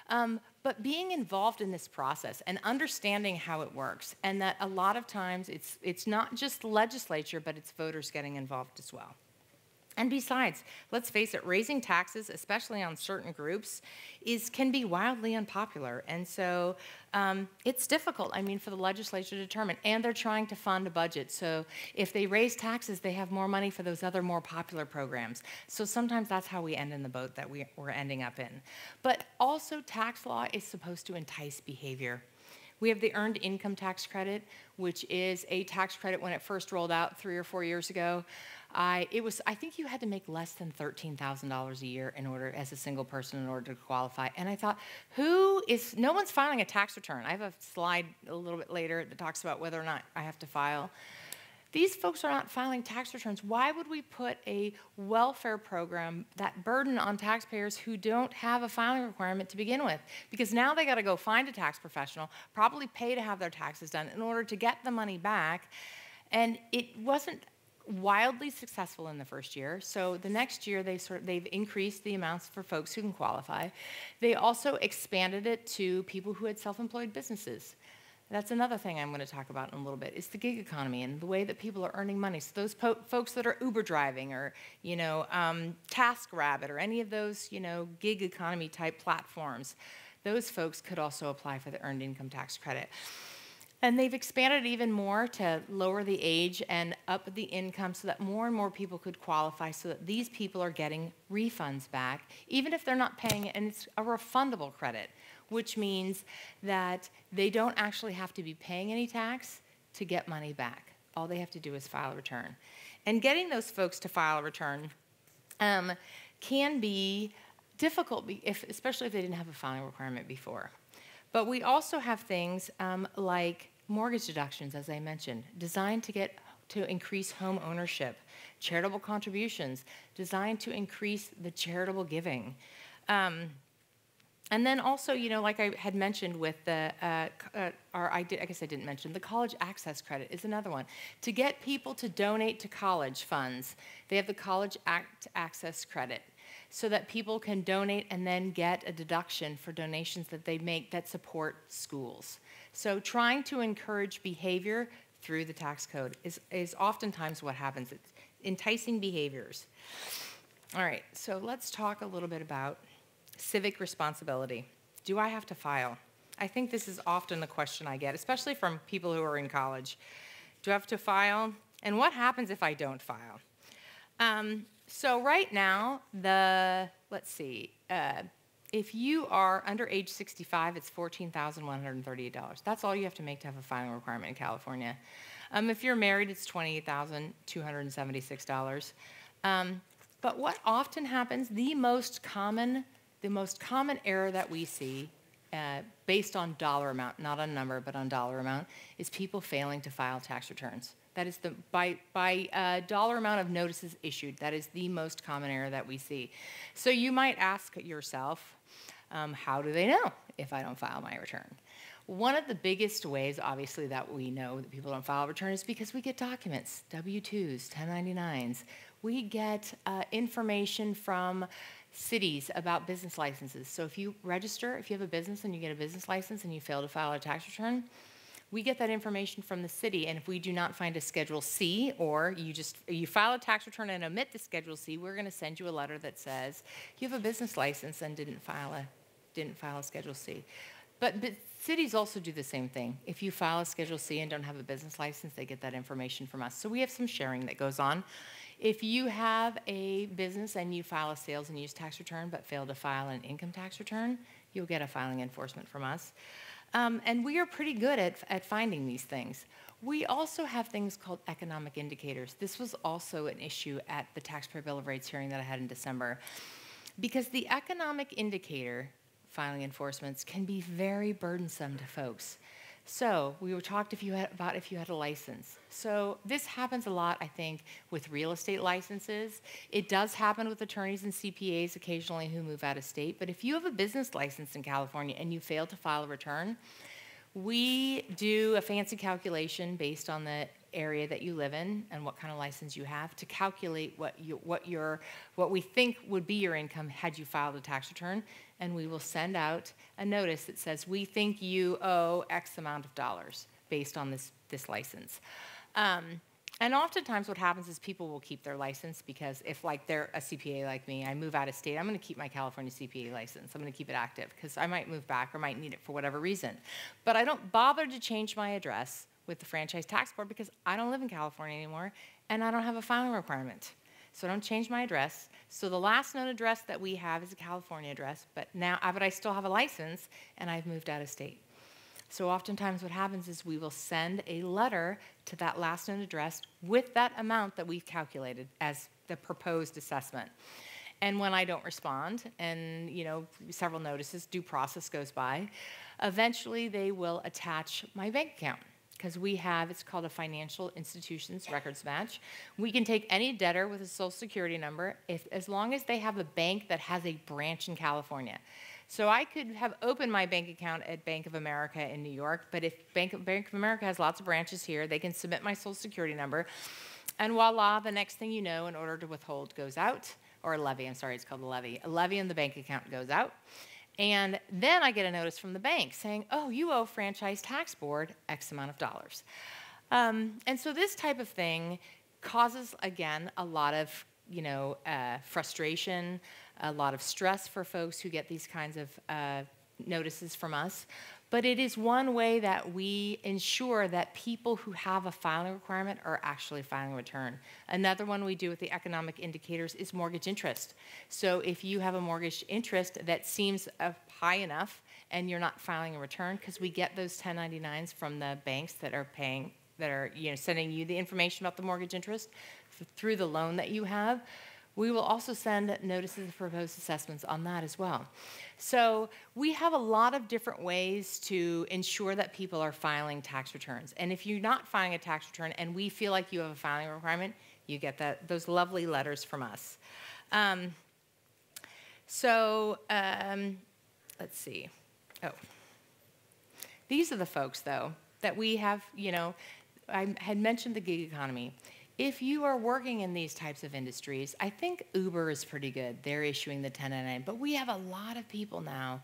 Um, but being involved in this process and understanding how it works, and that a lot of times it's, it's not just legislature, but it's voters getting involved as well. And besides, let's face it, raising taxes, especially on certain groups, is can be wildly unpopular. And so um, it's difficult, I mean, for the legislature to determine. And they're trying to fund a budget. So if they raise taxes, they have more money for those other more popular programs. So sometimes that's how we end in the boat that we, we're ending up in. But also, tax law is supposed to entice behavior. We have the Earned Income Tax Credit, which is a tax credit when it first rolled out three or four years ago. I, it was, I think you had to make less than $13,000 a year in order, as a single person, in order to qualify. And I thought, who is, no one's filing a tax return. I have a slide a little bit later that talks about whether or not I have to file. These folks are not filing tax returns. Why would we put a welfare program, that burden on taxpayers who don't have a filing requirement to begin with? Because now they got to go find a tax professional, probably pay to have their taxes done in order to get the money back. And it wasn't wildly successful in the first year. So the next year they sort of, they've increased the amounts for folks who can qualify. They also expanded it to people who had self-employed businesses. That's another thing I'm going to talk about in a little bit. Is the gig economy and the way that people are earning money. So those folks that are Uber driving or you know um, TaskRabbit or any of those you know gig economy type platforms, those folks could also apply for the earned income tax credit. And they've expanded even more to lower the age and up the income so that more and more people could qualify so that these people are getting refunds back, even if they're not paying it. And it's a refundable credit, which means that they don't actually have to be paying any tax to get money back. All they have to do is file a return. And getting those folks to file a return um, can be difficult, if, especially if they didn't have a filing requirement before. But we also have things um, like mortgage deductions, as I mentioned, designed to get to increase home ownership, charitable contributions, designed to increase the charitable giving. Um, and then also, you know, like I had mentioned with the, uh, uh, or I, did, I guess I didn't mention, the college access credit is another one. To get people to donate to college funds, they have the college act access credit so that people can donate and then get a deduction for donations that they make that support schools. So trying to encourage behavior through the tax code is, is oftentimes what happens. It's enticing behaviors. All right, so let's talk a little bit about civic responsibility. Do I have to file? I think this is often the question I get, especially from people who are in college. Do I have to file? And what happens if I don't file? Um, so right now, the, let's see, uh, if you are under age 65, it's $14,138. That's all you have to make to have a filing requirement in California. Um, if you're married, it's $28,276. Um, but what often happens, the most common, the most common error that we see uh, based on dollar amount, not on number, but on dollar amount, is people failing to file tax returns. That is the, by, by uh, dollar amount of notices issued, that is the most common error that we see. So you might ask yourself, um, how do they know if I don't file my return? One of the biggest ways, obviously, that we know that people don't file a return is because we get documents, W-2s, 1099s. We get uh, information from cities about business licenses. So if you register, if you have a business and you get a business license and you fail to file a tax return, we get that information from the city, and if we do not find a Schedule C, or you just you file a tax return and omit the Schedule C, we're going to send you a letter that says you have a business license and didn't file a didn't file a Schedule C. But, but cities also do the same thing. If you file a Schedule C and don't have a business license, they get that information from us. So we have some sharing that goes on. If you have a business and you file a sales and use tax return but fail to file an income tax return, you'll get a filing enforcement from us. Um, and we are pretty good at, at finding these things. We also have things called economic indicators. This was also an issue at the Taxpayer Bill of Rights hearing that I had in December. Because the economic indicator filing enforcements can be very burdensome to folks. So we were talked if you had, about if you had a license. So this happens a lot, I think, with real estate licenses. It does happen with attorneys and CPAs occasionally who move out of state. But if you have a business license in California and you fail to file a return, we do a fancy calculation based on the area that you live in and what kind of license you have to calculate what you, what your what we think would be your income had you filed a tax return and we will send out a notice that says we think you owe x amount of dollars based on this this license um, and oftentimes what happens is people will keep their license because if like they're a cpa like me i move out of state i'm going to keep my california cpa license i'm going to keep it active because i might move back or might need it for whatever reason but i don't bother to change my address with the Franchise Tax Board because I don't live in California anymore and I don't have a filing requirement. So I don't change my address. So the last known address that we have is a California address, but now uh, but I still have a license and I've moved out of state. So oftentimes what happens is we will send a letter to that last known address with that amount that we've calculated as the proposed assessment. And when I don't respond, and you know, several notices, due process goes by, eventually they will attach my bank account because we have, it's called a financial institutions records match. We can take any debtor with a social security number if, as long as they have a bank that has a branch in California. So I could have opened my bank account at Bank of America in New York, but if Bank of, bank of America has lots of branches here, they can submit my social security number. And voila, the next thing you know, an order to withhold goes out, or a levy, I'm sorry, it's called a levy. A levy in the bank account goes out. And then I get a notice from the bank saying, oh, you owe Franchise Tax Board X amount of dollars. Um, and so this type of thing causes, again, a lot of you know, uh, frustration, a lot of stress for folks who get these kinds of uh, notices from us. But it is one way that we ensure that people who have a filing requirement are actually filing a return. Another one we do with the economic indicators is mortgage interest. So if you have a mortgage interest that seems high enough and you're not filing a return, because we get those 1099s from the banks that are paying, that are you know, sending you the information about the mortgage interest through the loan that you have, we will also send notices of proposed assessments on that as well. So we have a lot of different ways to ensure that people are filing tax returns. And if you're not filing a tax return and we feel like you have a filing requirement, you get that, those lovely letters from us. Um, so um, let's see. Oh, these are the folks, though, that we have, you know, I had mentioned the gig economy if you are working in these types of industries, I think Uber is pretty good. They're issuing the 1099. But we have a lot of people now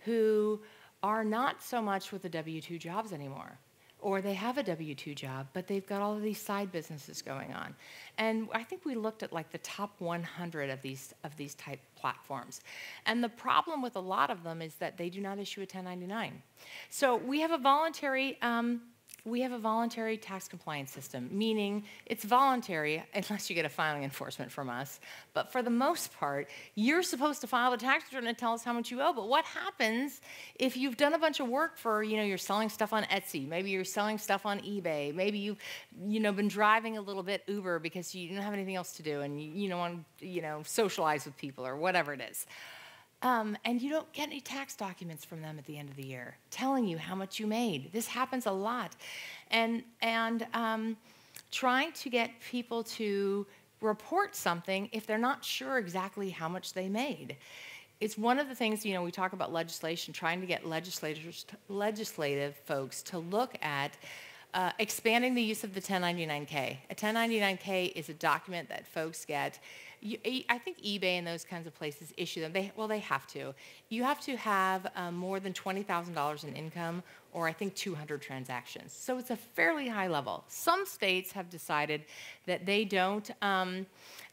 who are not so much with the W 2 jobs anymore. Or they have a W 2 job, but they've got all of these side businesses going on. And I think we looked at like the top 100 of these, of these type platforms. And the problem with a lot of them is that they do not issue a 1099. So we have a voluntary um, we have a voluntary tax compliance system, meaning it's voluntary unless you get a filing enforcement from us. But for the most part, you're supposed to file a tax return and tell us how much you owe. But what happens if you've done a bunch of work for, you know, you're selling stuff on Etsy, maybe you're selling stuff on eBay, maybe you've, you know, been driving a little bit Uber because you don't have anything else to do and you, you know, want to, you know, socialize with people or whatever it is. Um, and you don't get any tax documents from them at the end of the year telling you how much you made. This happens a lot. And, and um, trying to get people to report something if they're not sure exactly how much they made. It's one of the things, you know, we talk about legislation, trying to get legislators, legislative folks to look at uh, expanding the use of the 1099K. A 1099K is a document that folks get you, I think eBay and those kinds of places issue them. They, well, they have to. You have to have um, more than $20,000 in income or I think 200 transactions. So it's a fairly high level. Some states have decided that they don't, um,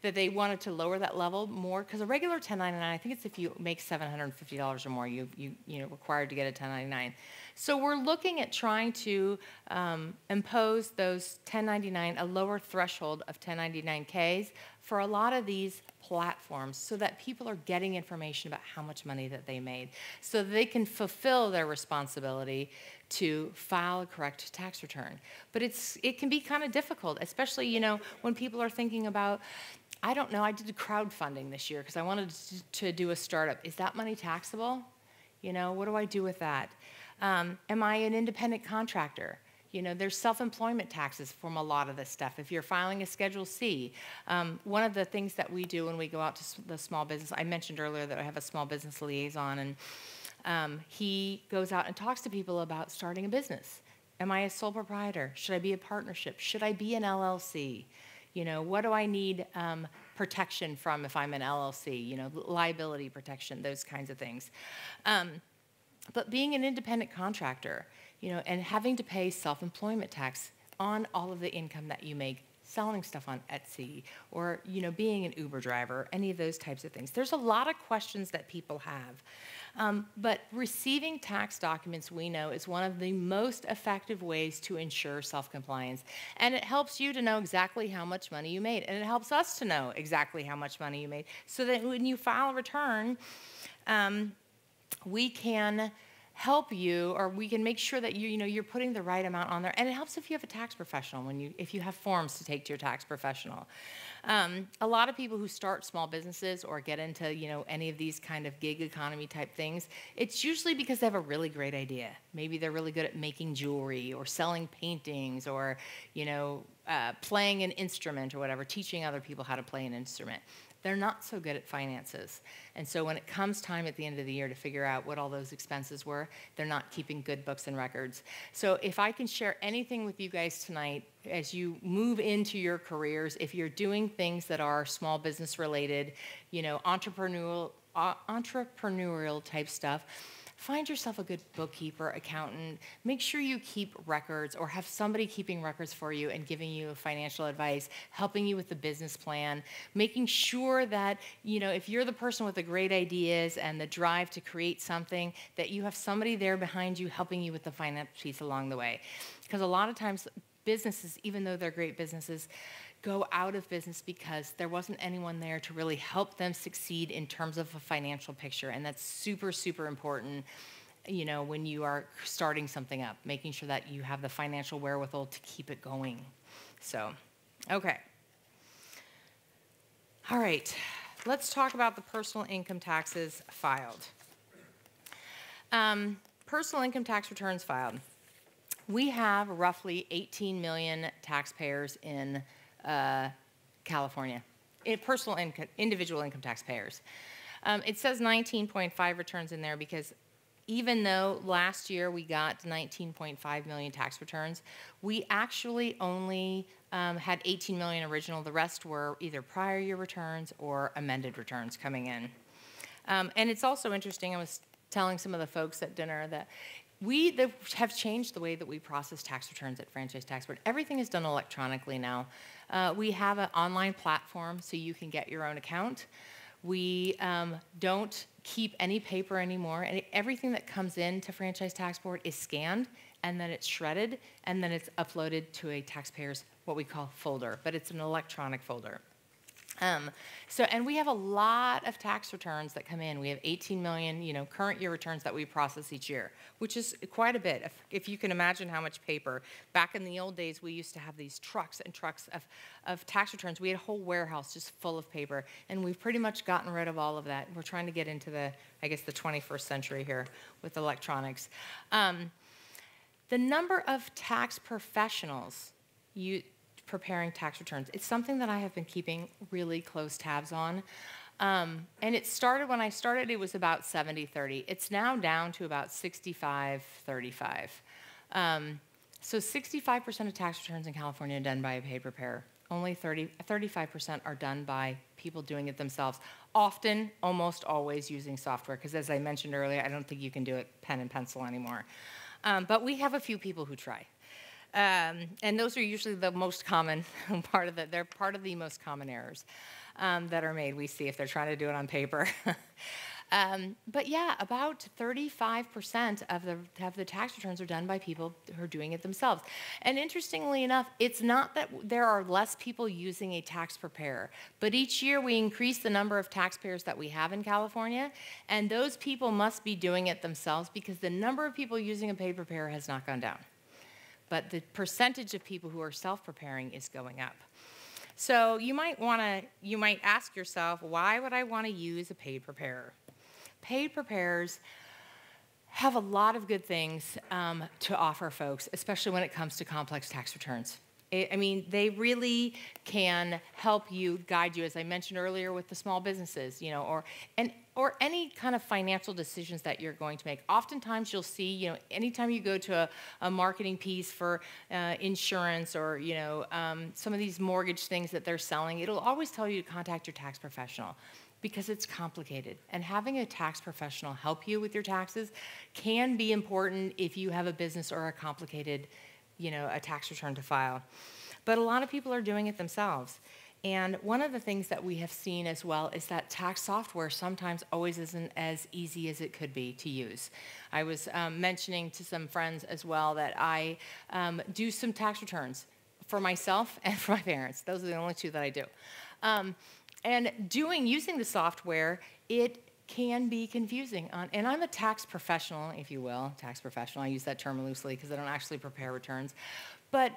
that they wanted to lower that level more because a regular 1099, I think it's if you make $750 or more, you you you know required to get a 1099. So we're looking at trying to um, impose those 1099 a lower threshold of 1099Ks for a lot of these platforms so that people are getting information about how much money that they made so they can fulfill their responsibility to file a correct tax return. But it's it can be kind of difficult, especially you know when people are thinking about I don't know, I did crowdfunding this year because I wanted to do a startup. Is that money taxable? You know, what do I do with that? Um, am I an independent contractor? You know, there's self-employment taxes from a lot of this stuff. If you're filing a Schedule C, um, one of the things that we do when we go out to the small business, I mentioned earlier that I have a small business liaison, and um, he goes out and talks to people about starting a business. Am I a sole proprietor? Should I be a partnership? Should I be an LLC? You know, what do I need um, protection from if I'm an LLC? You know, liability protection, those kinds of things. Um, but being an independent contractor, you know, and having to pay self-employment tax on all of the income that you make selling stuff on Etsy or you know being an Uber driver, any of those types of things. There's a lot of questions that people have. Um, but receiving tax documents, we know, is one of the most effective ways to ensure self-compliance. And it helps you to know exactly how much money you made. And it helps us to know exactly how much money you made. So that when you file a return, um, we can help you or we can make sure that you, you know, you're putting the right amount on there. And it helps if you have a tax professional, when you, if you have forms to take to your tax professional. Um, a lot of people who start small businesses or get into you know any of these kind of gig economy type things, it's usually because they have a really great idea. Maybe they're really good at making jewelry or selling paintings or you know uh, playing an instrument or whatever, teaching other people how to play an instrument they're not so good at finances. And so when it comes time at the end of the year to figure out what all those expenses were, they're not keeping good books and records. So if I can share anything with you guys tonight as you move into your careers, if you're doing things that are small business related, you know, entrepreneurial, uh, entrepreneurial type stuff, find yourself a good bookkeeper, accountant. Make sure you keep records or have somebody keeping records for you and giving you financial advice, helping you with the business plan, making sure that, you know, if you're the person with the great ideas and the drive to create something, that you have somebody there behind you helping you with the finance piece along the way. Because a lot of times businesses, even though they're great businesses, go out of business because there wasn't anyone there to really help them succeed in terms of a financial picture. And that's super, super important, you know, when you are starting something up, making sure that you have the financial wherewithal to keep it going. So, okay. All right, let's talk about the personal income taxes filed. Um, personal income tax returns filed. We have roughly 18 million taxpayers in uh, California, in personal income, individual income taxpayers. Um, it says 19.5 returns in there because even though last year we got 19.5 million tax returns, we actually only um, had 18 million original. The rest were either prior year returns or amended returns coming in. Um, and it's also interesting, I was telling some of the folks at dinner that we have changed the way that we process tax returns at Franchise Tax Board. Everything is done electronically now. Uh, we have an online platform so you can get your own account. We um, don't keep any paper anymore. And everything that comes in to Franchise Tax Board is scanned and then it's shredded and then it's uploaded to a taxpayer's what we call folder, but it's an electronic folder. Um, so, and we have a lot of tax returns that come in. We have 18 million, you know, current year returns that we process each year, which is quite a bit. If, if you can imagine how much paper. Back in the old days, we used to have these trucks and trucks of, of tax returns. We had a whole warehouse just full of paper, and we've pretty much gotten rid of all of that. We're trying to get into the, I guess, the 21st century here with electronics. Um, the number of tax professionals you, preparing tax returns. It's something that I have been keeping really close tabs on. Um, and it started when I started, it was about 70 30. It's now down to about 65 35. Um, so 65% of tax returns in California are done by a paid preparer. Only 30, 35% are done by people doing it themselves, often, almost always using software, because as I mentioned earlier, I don't think you can do it pen and pencil anymore. Um, but we have a few people who try. Um, and those are usually the most common part of the, they're part of the most common errors um, that are made. We see if they're trying to do it on paper. Um, but yeah, about 35% of the, of the tax returns are done by people who are doing it themselves. And interestingly enough, it's not that there are less people using a tax preparer, but each year we increase the number of taxpayers that we have in California, and those people must be doing it themselves because the number of people using a paid preparer has not gone down. But the percentage of people who are self preparing is going up. So you might want to, you might ask yourself, why would I want to use a paid preparer? paid preparers have a lot of good things um, to offer folks, especially when it comes to complex tax returns. I mean, they really can help you, guide you, as I mentioned earlier with the small businesses, you know, or and or any kind of financial decisions that you're going to make. Oftentimes, you'll see, you know, anytime you go to a, a marketing piece for uh, insurance or you know um, some of these mortgage things that they're selling, it'll always tell you to contact your tax professional because it's complicated. And having a tax professional help you with your taxes can be important if you have a business or a complicated, you know, a tax return to file. But a lot of people are doing it themselves. And one of the things that we have seen as well is that tax software sometimes always isn't as easy as it could be to use. I was um, mentioning to some friends as well that I um, do some tax returns for myself and for my parents. Those are the only two that I do. Um, and doing, using the software, it can be confusing. And I'm a tax professional, if you will, tax professional. I use that term loosely because I don't actually prepare returns. But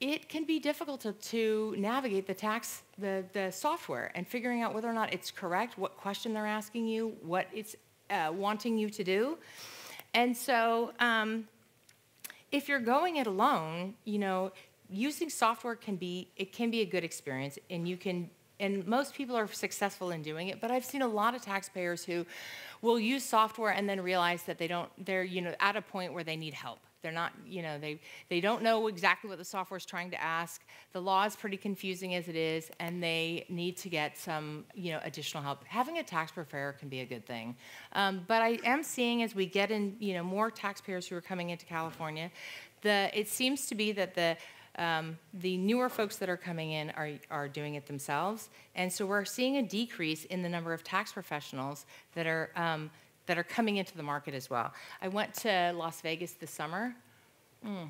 it can be difficult to, to navigate the tax, the, the software and figuring out whether or not it's correct, what question they're asking you, what it's uh, wanting you to do. And so um, if you're going it alone, you know, using software can be, it can be a good experience and you can and most people are successful in doing it but i've seen a lot of taxpayers who will use software and then realize that they don't they're you know at a point where they need help. They're not you know they they don't know exactly what the software is trying to ask. The law is pretty confusing as it is and they need to get some you know additional help. Having a tax preparer can be a good thing. Um, but i am seeing as we get in you know more taxpayers who are coming into california the it seems to be that the um, the newer folks that are coming in are, are doing it themselves. And so we're seeing a decrease in the number of tax professionals that are, um, that are coming into the market as well. I went to Las Vegas this summer. Mm.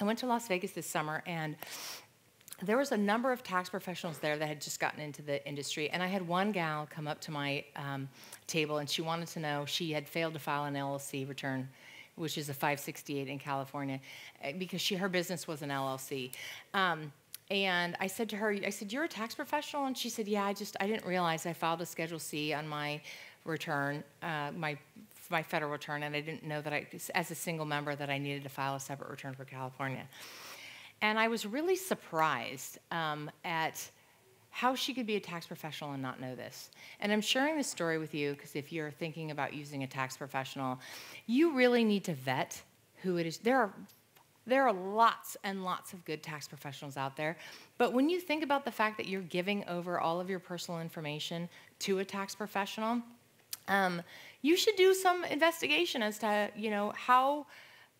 I went to Las Vegas this summer and there was a number of tax professionals there that had just gotten into the industry and i had one gal come up to my um, table and she wanted to know she had failed to file an llc return which is a 568 in California, eh, because she her business was an LLC. Um, and I said to her, I said, "You're a tax professional," and she said, "Yeah, I just I didn't realize I filed a Schedule C on my return, uh, my my federal return, and I didn't know that I, as a single member, that I needed to file a separate return for California." And I was really surprised um, at how she could be a tax professional and not know this. And I'm sharing this story with you because if you're thinking about using a tax professional, you really need to vet who it is. There are there are lots and lots of good tax professionals out there, but when you think about the fact that you're giving over all of your personal information to a tax professional, um, you should do some investigation as to you know how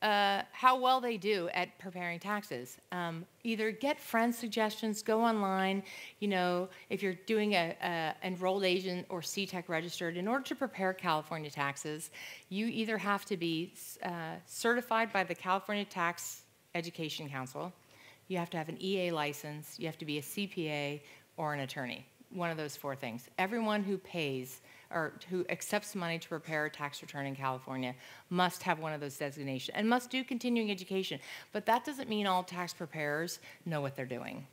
uh, how well they do at preparing taxes. Um, either get friend suggestions, go online. You know, if you're doing a, a enrolled agent or CTEC registered, in order to prepare California taxes, you either have to be uh, certified by the California Tax Education Council, you have to have an EA license, you have to be a CPA or an attorney. One of those four things. Everyone who pays or who accepts money to prepare a tax return in California must have one of those designations and must do continuing education. But that doesn't mean all tax preparers know what they're doing.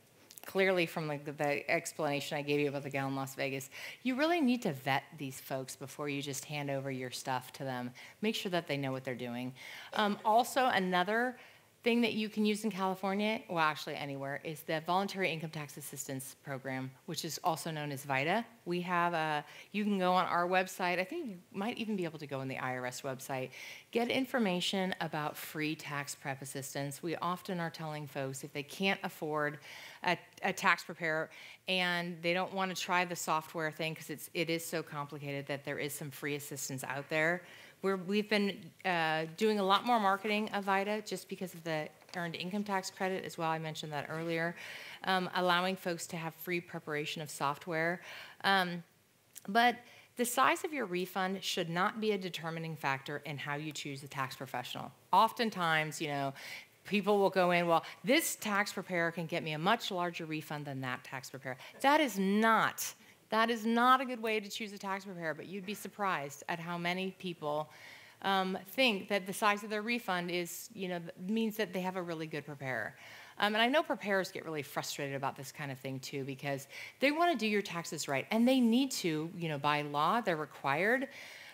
Clearly, from the, the explanation I gave you about the gal in Las Vegas, you really need to vet these folks before you just hand over your stuff to them. Make sure that they know what they're doing. Um, also, another thing that you can use in California, well, actually anywhere, is the Voluntary Income Tax Assistance Program, which is also known as VITA. We have a, you can go on our website, I think you might even be able to go on the IRS website, get information about free tax prep assistance. We often are telling folks if they can't afford a, a tax preparer and they don't want to try the software thing because it is so complicated that there is some free assistance out there we have been uh, doing a lot more marketing of VITA just because of the earned income tax credit as well. I mentioned that earlier, um, allowing folks to have free preparation of software. Um, but the size of your refund should not be a determining factor in how you choose a tax professional. Oftentimes, you know, people will go in, well, this tax preparer can get me a much larger refund than that tax preparer. That is not, that is not a good way to choose a tax preparer, but you'd be surprised at how many people um, think that the size of their refund is, you know, means that they have a really good preparer. Um, and I know preparers get really frustrated about this kind of thing too because they want to do your taxes right, and they need to, you know, by law, they're required.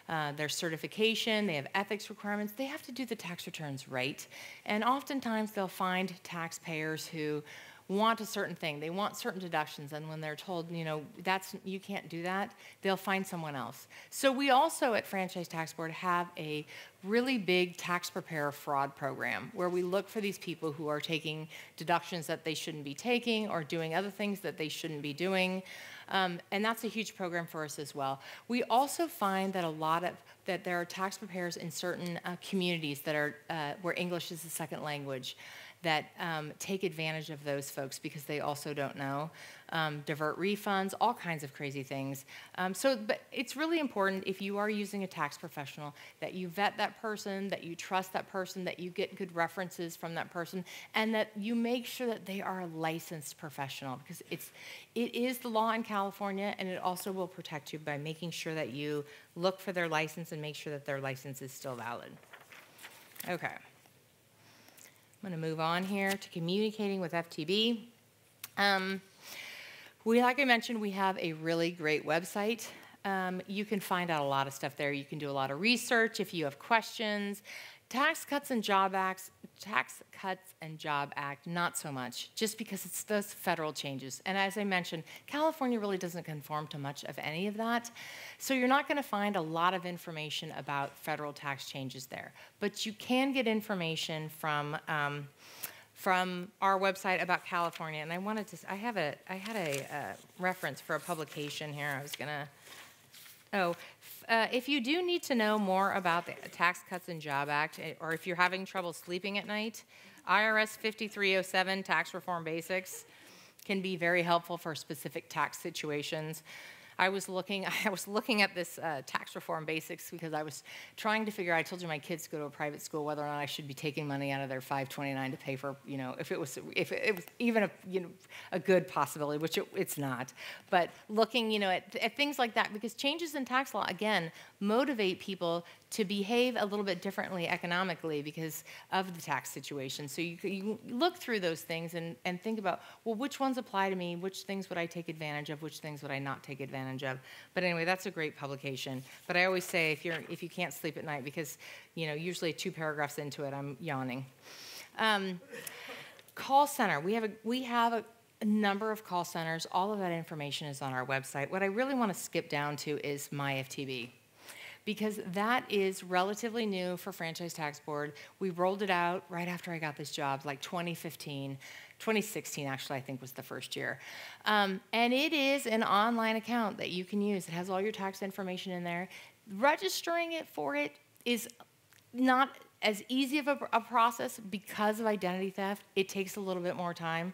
Uh, their certification, they have ethics requirements, they have to do the tax returns right. And oftentimes they'll find taxpayers who want a certain thing. They want certain deductions, and when they're told, you know, that's you can't do that, they'll find someone else. So we also at Franchise Tax Board have a really big tax preparer fraud program where we look for these people who are taking deductions that they shouldn't be taking or doing other things that they shouldn't be doing. Um, and that's a huge program for us as well. We also find that a lot of that there are tax preparers in certain uh, communities that are uh, where English is a second language that um, take advantage of those folks because they also don't know, um, divert refunds, all kinds of crazy things. Um, so, but it's really important if you are using a tax professional that you vet that person, that you trust that person, that you get good references from that person, and that you make sure that they are a licensed professional because it's it is the law in California, and it also will protect you by making sure that you look for their license and make sure that their license is still valid. Okay. I'm going to move on here to communicating with FTB. Um, we, like I mentioned, we have a really great website. Um, you can find out a lot of stuff there. You can do a lot of research if you have questions. Tax Cuts and Job Acts, Tax Cuts and Job Act, not so much, just because it's those federal changes. And as I mentioned, California really doesn't conform to much of any of that. So you're not going to find a lot of information about federal tax changes there. But you can get information from um, from our website about California. And I wanted to, I have a, I had a uh, reference for a publication here. I was going to Oh, uh, if you do need to know more about the Tax Cuts and Job Act, eh, or if you're having trouble sleeping at night, IRS 5307 Tax Reform Basics can be very helpful for specific tax situations. I was looking, I was looking at this uh, tax reform basics because I was trying to figure. Out I told you my kids go to a private school, whether or not I should be taking money out of their 529 to pay for, you know, if it was, if it, was even a, you know, a good possibility, which it, it's not. But looking, you know, at, at things like that because changes in tax law again motivate people to behave a little bit differently economically because of the tax situation. So you, you look through those things and, and think about, well, which ones apply to me? Which things would I take advantage of? Which things would I not take advantage of? But anyway, that's a great publication. But I always say if, you're, if you can't sleep at night, because you know usually two paragraphs into it, I'm yawning. Um, call center. We have a, we have a, a number of call centers. All of that information is on our website. What I really want to skip down to is MyFTB because that is relatively new for Franchise Tax Board. We rolled it out right after I got this job, like 2015. 2016 actually i think was the first year um, and it is an online account that you can use it has all your tax information in there registering it for it is not as easy of a, a process because of identity theft it takes a little bit more time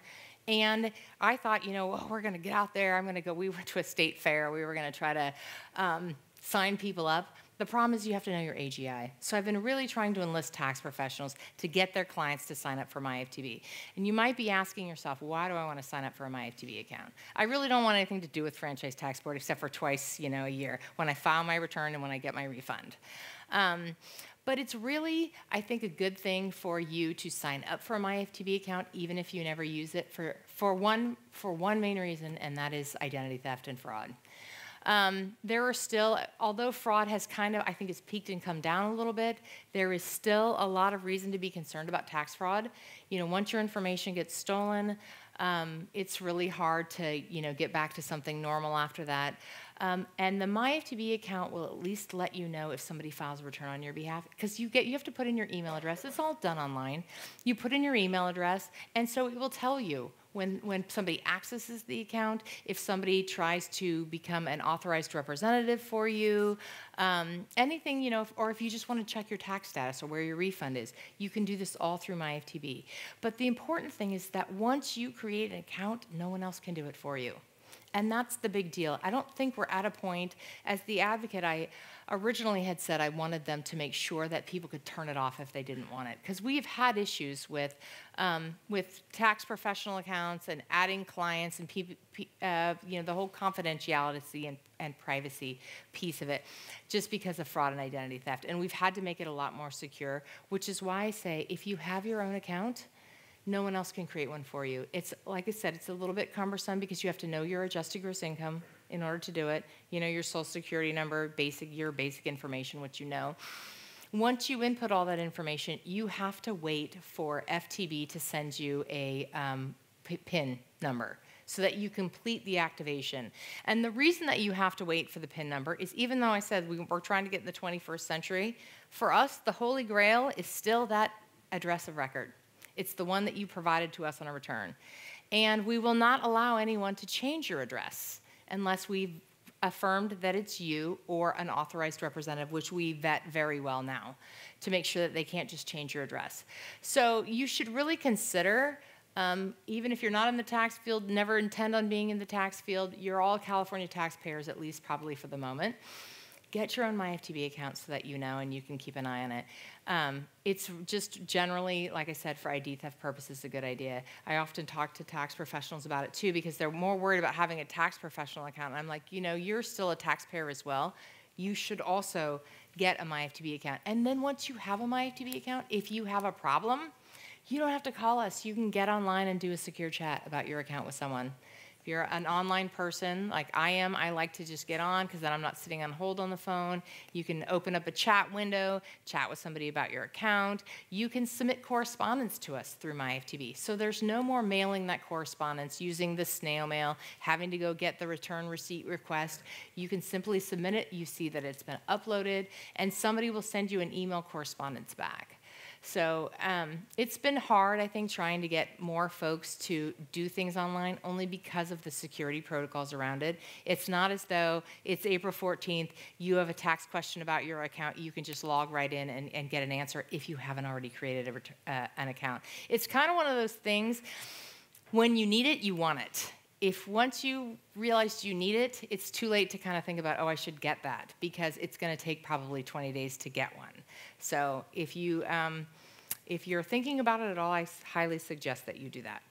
and I thought, you know, we're going to get out there. I'm going to go. We went to a state fair. We were going to try to um, sign people up. The problem is you have to know your AGI. So I've been really trying to enlist tax professionals to get their clients to sign up for MyFTB. And you might be asking yourself, why do I want to sign up for a MyFTB account? I really don't want anything to do with Franchise Tax Board except for twice, you know, a year, when I file my return and when I get my refund. Um, but it's really, I think, a good thing for you to sign up for a MyFTB account, even if you never use it, for, for, one, for one main reason, and that is identity theft and fraud. Um, there are still, although fraud has kind of, I think, has peaked and come down a little bit, there is still a lot of reason to be concerned about tax fraud. You know, once your information gets stolen, um, it's really hard to, you know, get back to something normal after that. Um, and the MyFTB account will at least let you know if somebody files a return on your behalf because you get you have to put in your email address. It's all done online. You put in your email address, and so it will tell you when, when somebody accesses the account, if somebody tries to become an authorized representative for you, um, anything, you know, or if you just want to check your tax status or where your refund is, you can do this all through MyFTB. But the important thing is that once you create an account, no one else can do it for you. And that's the big deal. I don't think we're at a point, as the advocate, I originally had said I wanted them to make sure that people could turn it off if they didn't want it. Because we've had issues with, um, with tax professional accounts and adding clients and uh, you know, the whole confidentiality and, and privacy piece of it, just because of fraud and identity theft. And we've had to make it a lot more secure, which is why I say if you have your own account, no one else can create one for you. It's like I said, it's a little bit cumbersome because you have to know your adjusted gross income in order to do it. You know your social security number, basic your basic information, which you know. Once you input all that information, you have to wait for FTB to send you a um, PIN number so that you complete the activation. And the reason that you have to wait for the PIN number is even though I said we, are trying to get in the 21st century, for us, the holy grail is still that address of record. It's the one that you provided to us on a return. And we will not allow anyone to change your address unless we've affirmed that it's you or an authorized representative, which we vet very well now to make sure that they can't just change your address. So you should really consider, um, even if you're not in the tax field, never intend on being in the tax field, you're all California taxpayers, at least probably for the moment. Get your own MyFTB account so that you know and you can keep an eye on it. Um, it's just generally, like I said, for ID theft purposes, a good idea. I often talk to tax professionals about it too because they're more worried about having a tax professional account. And I'm like, you know, you're still a taxpayer as well. You should also get a MyFTB account. And then once you have a MyFTB account, if you have a problem, you don't have to call us. You can get online and do a secure chat about your account with someone. You're an online person like I am, I like to just get on because then I'm not sitting on hold on the phone. You can open up a chat window, chat with somebody about your account. You can submit correspondence to us through MyFTB. So there's no more mailing that correspondence using the snail mail, having to go get the return receipt request. You can simply submit it, you see that it's been uploaded, and somebody will send you an email correspondence back. So um, it's been hard, I think, trying to get more folks to do things online only because of the security protocols around it. It's not as though it's April 14th, you have a tax question about your account, you can just log right in and, and get an answer if you haven't already created a, uh, an account. It's kind of one of those things, when you need it, you want it if once you realize you need it, it's too late to kind of think about, oh, I should get that, because it's going to take probably 20 days to get one. So if you um, if you're thinking about it at all, I highly suggest that you do that.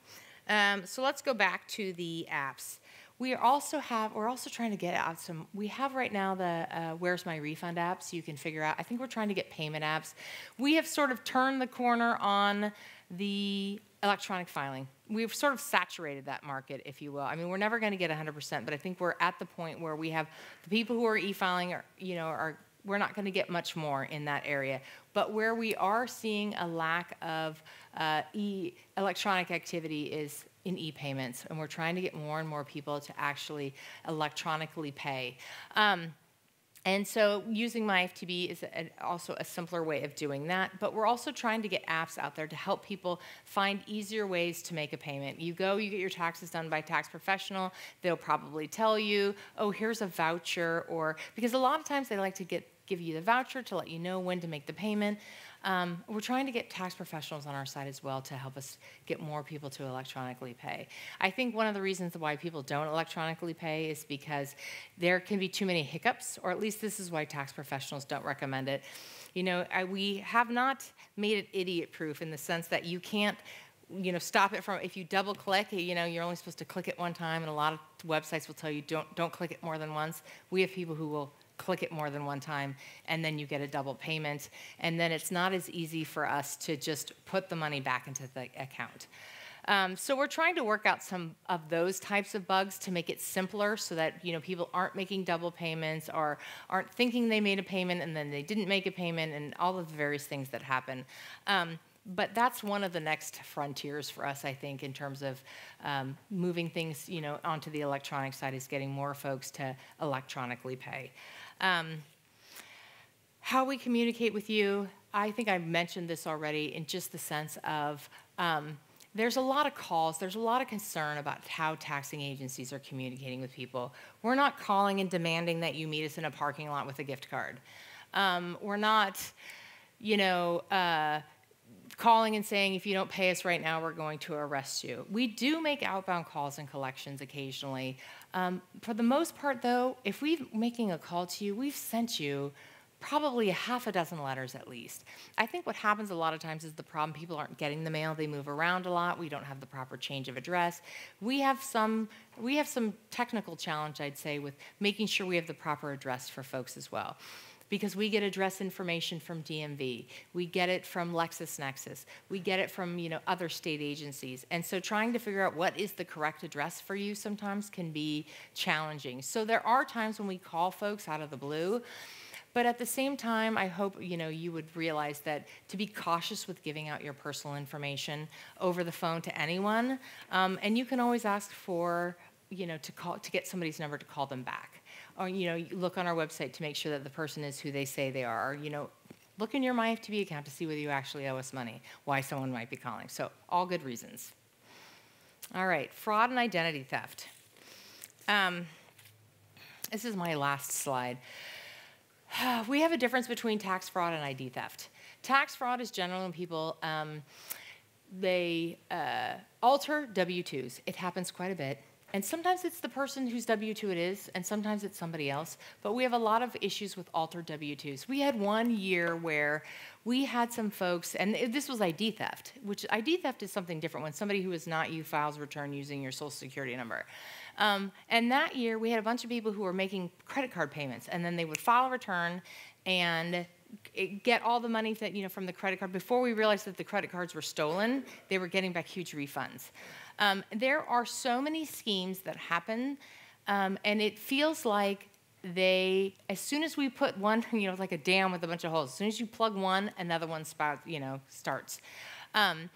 Um, so let's go back to the apps. We also have, we're also trying to get out some, we have right now the uh, Where's My Refund app so you can figure out, I think we're trying to get payment apps. We have sort of turned the corner on the electronic filing. We've sort of saturated that market, if you will. I mean, we're never going to get 100%, but I think we're at the point where we have the people who are e-filing, are, you know, are we're not going to get much more in that area. But where we are seeing a lack of uh, e electronic activity is in e-payments, and we're trying to get more and more people to actually electronically pay. Um, and so using MyFTB is also a simpler way of doing that. But we're also trying to get apps out there to help people find easier ways to make a payment. You go, you get your taxes done by a tax professional. They'll probably tell you, oh, here's a voucher, or because a lot of times they like to get give you the voucher to let you know when to make the payment. Um, we're trying to get tax professionals on our side as well to help us get more people to electronically pay. I think one of the reasons why people don't electronically pay is because there can be too many hiccups, or at least this is why tax professionals don't recommend it. You know, I, we have not made it idiot proof in the sense that you can't you know stop it from if you double click you know you're only supposed to click it one time and a lot of websites will tell you don't don't click it more than once we have people who will click it more than one time, and then you get a double payment. And then it's not as easy for us to just put the money back into the account. Um, so we're trying to work out some of those types of bugs to make it simpler so that you know people aren't making double payments or aren't thinking they made a payment and then they didn't make a payment and all of the various things that happen. Um, but that's one of the next frontiers for us, I think, in terms of um, moving things, you know, onto the electronic side is getting more folks to electronically pay. Um, how we communicate with you, I think I mentioned this already in just the sense of um, there's a lot of calls, there's a lot of concern about how taxing agencies are communicating with people. We're not calling and demanding that you meet us in a parking lot with a gift card. Um, we're not, you know, uh, calling and saying, if you don't pay us right now, we're going to arrest you. We do make outbound calls and collections occasionally. Um, for the most part, though, if we're making a call to you, we've sent you probably a half a dozen letters at least. I think what happens a lot of times is the problem people aren't getting the mail, they move around a lot, we don't have the proper change of address. We have some we have some technical challenge I'd say with making sure we have the proper address for folks as well. Because we get address information from DMV, we get it from LexisNexis, we get it from you know other state agencies, and so trying to figure out what is the correct address for you sometimes can be challenging. So there are times when we call folks out of the blue, but at the same time, I hope you know you would realize that to be cautious with giving out your personal information over the phone to anyone, um, and you can always ask for you know to call to get somebody's number to call them back, or you know look on our website to make sure that the person is who they say they are. Or, you know. Look in your MyFTB account to see whether you actually owe us money, why someone might be calling. So, all good reasons. All right, fraud and identity theft. Um, this is my last slide. we have a difference between tax fraud and ID theft. Tax fraud is generally when people um, they uh, alter W-2s. It happens quite a bit. And sometimes it's the person whose W-2 it is, and sometimes it's somebody else. But we have a lot of issues with altered W-2s. We had one year where we had some folks, and this was ID theft, which ID theft is something different when somebody who is not you files return using your social security number. Um, and that year, we had a bunch of people who were making credit card payments, and then they would file a return and get all the money that you know from the credit card. Before we realized that the credit cards were stolen, they were getting back huge refunds. Um, there are so many schemes that happen, um, and it feels like they as soon as we put one you know like a dam with a bunch of holes as soon as you plug one another one spout you know starts um,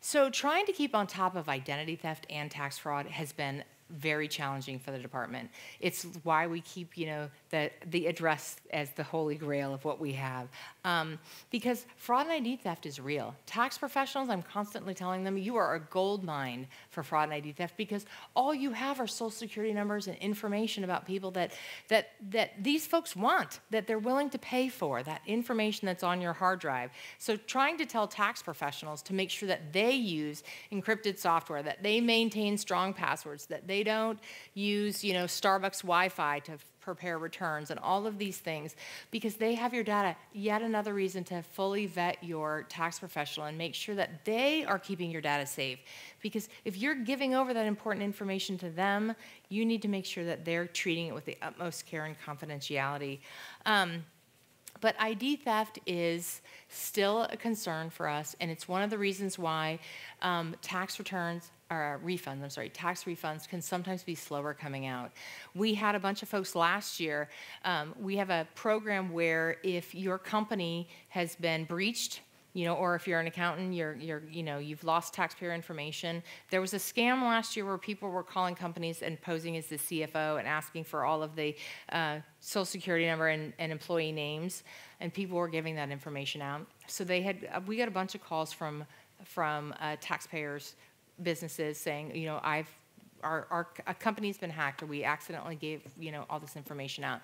so trying to keep on top of identity theft and tax fraud has been very challenging for the department. It's why we keep, you know, the, the address as the holy grail of what we have. Um, because fraud and ID theft is real. Tax professionals, I'm constantly telling them, you are a gold mine for fraud and ID theft because all you have are social security numbers and information about people that, that, that these folks want, that they're willing to pay for, that information that's on your hard drive. So trying to tell tax professionals to make sure that they use encrypted software, that they maintain strong passwords, that they don't use, you know, Starbucks Wi-Fi to prepare returns and all of these things because they have your data. Yet another reason to fully vet your tax professional and make sure that they are keeping your data safe. Because if you're giving over that important information to them, you need to make sure that they're treating it with the utmost care and confidentiality. Um, but ID theft is still a concern for us, and it's one of the reasons why um, tax returns or refunds, I'm sorry, tax refunds can sometimes be slower coming out. We had a bunch of folks last year. Um, we have a program where if your company has been breached you know, or if you're an accountant, you're, you're, you know, you've lost taxpayer information. There was a scam last year where people were calling companies and posing as the CFO and asking for all of the uh, social security number and, and, employee names, and people were giving that information out. So they had, uh, we got a bunch of calls from, from uh, taxpayers, businesses saying, you know, I've, our, our company's been hacked, or we accidentally gave, you know, all this information out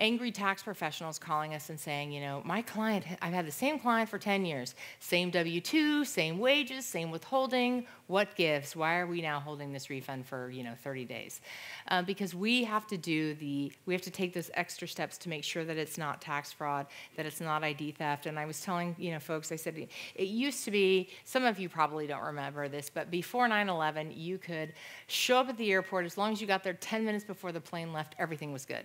angry tax professionals calling us and saying, you know, my client, I've had the same client for 10 years, same W 2, same wages, same withholding. What gives? Why are we now holding this refund for, you know, 30 days? Uh, because we have to do the, we have to take those extra steps to make sure that it's not tax fraud, that it's not ID theft. And I was telling, you know, folks, I said, it used to be, some of you probably don't remember this, but before 9 11, you could show up at the airport as long as you got there 10 minutes before the plane left, everything was good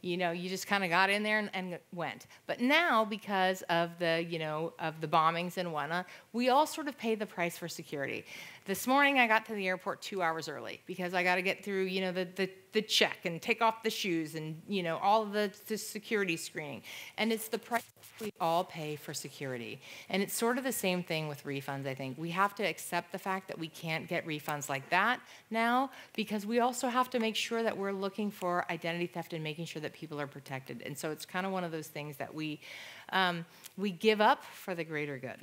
you know, you just kind of got in there and, and, went. But now, because of the, you know, of the bombings and whatnot, we all sort of pay the price for security. This morning I got to the airport two hours early because I got to get through, you know, the, the, the check and take off the shoes and, you know, all the, the security screening. And it's the price we all pay for security. And it's sort of the same thing with refunds, I think. We have to accept the fact that we can't get refunds like that now because we also have to make sure that we're looking for identity theft and making sure that people are protected. And so it's kind of one of those things that we, um, we give up for the greater good.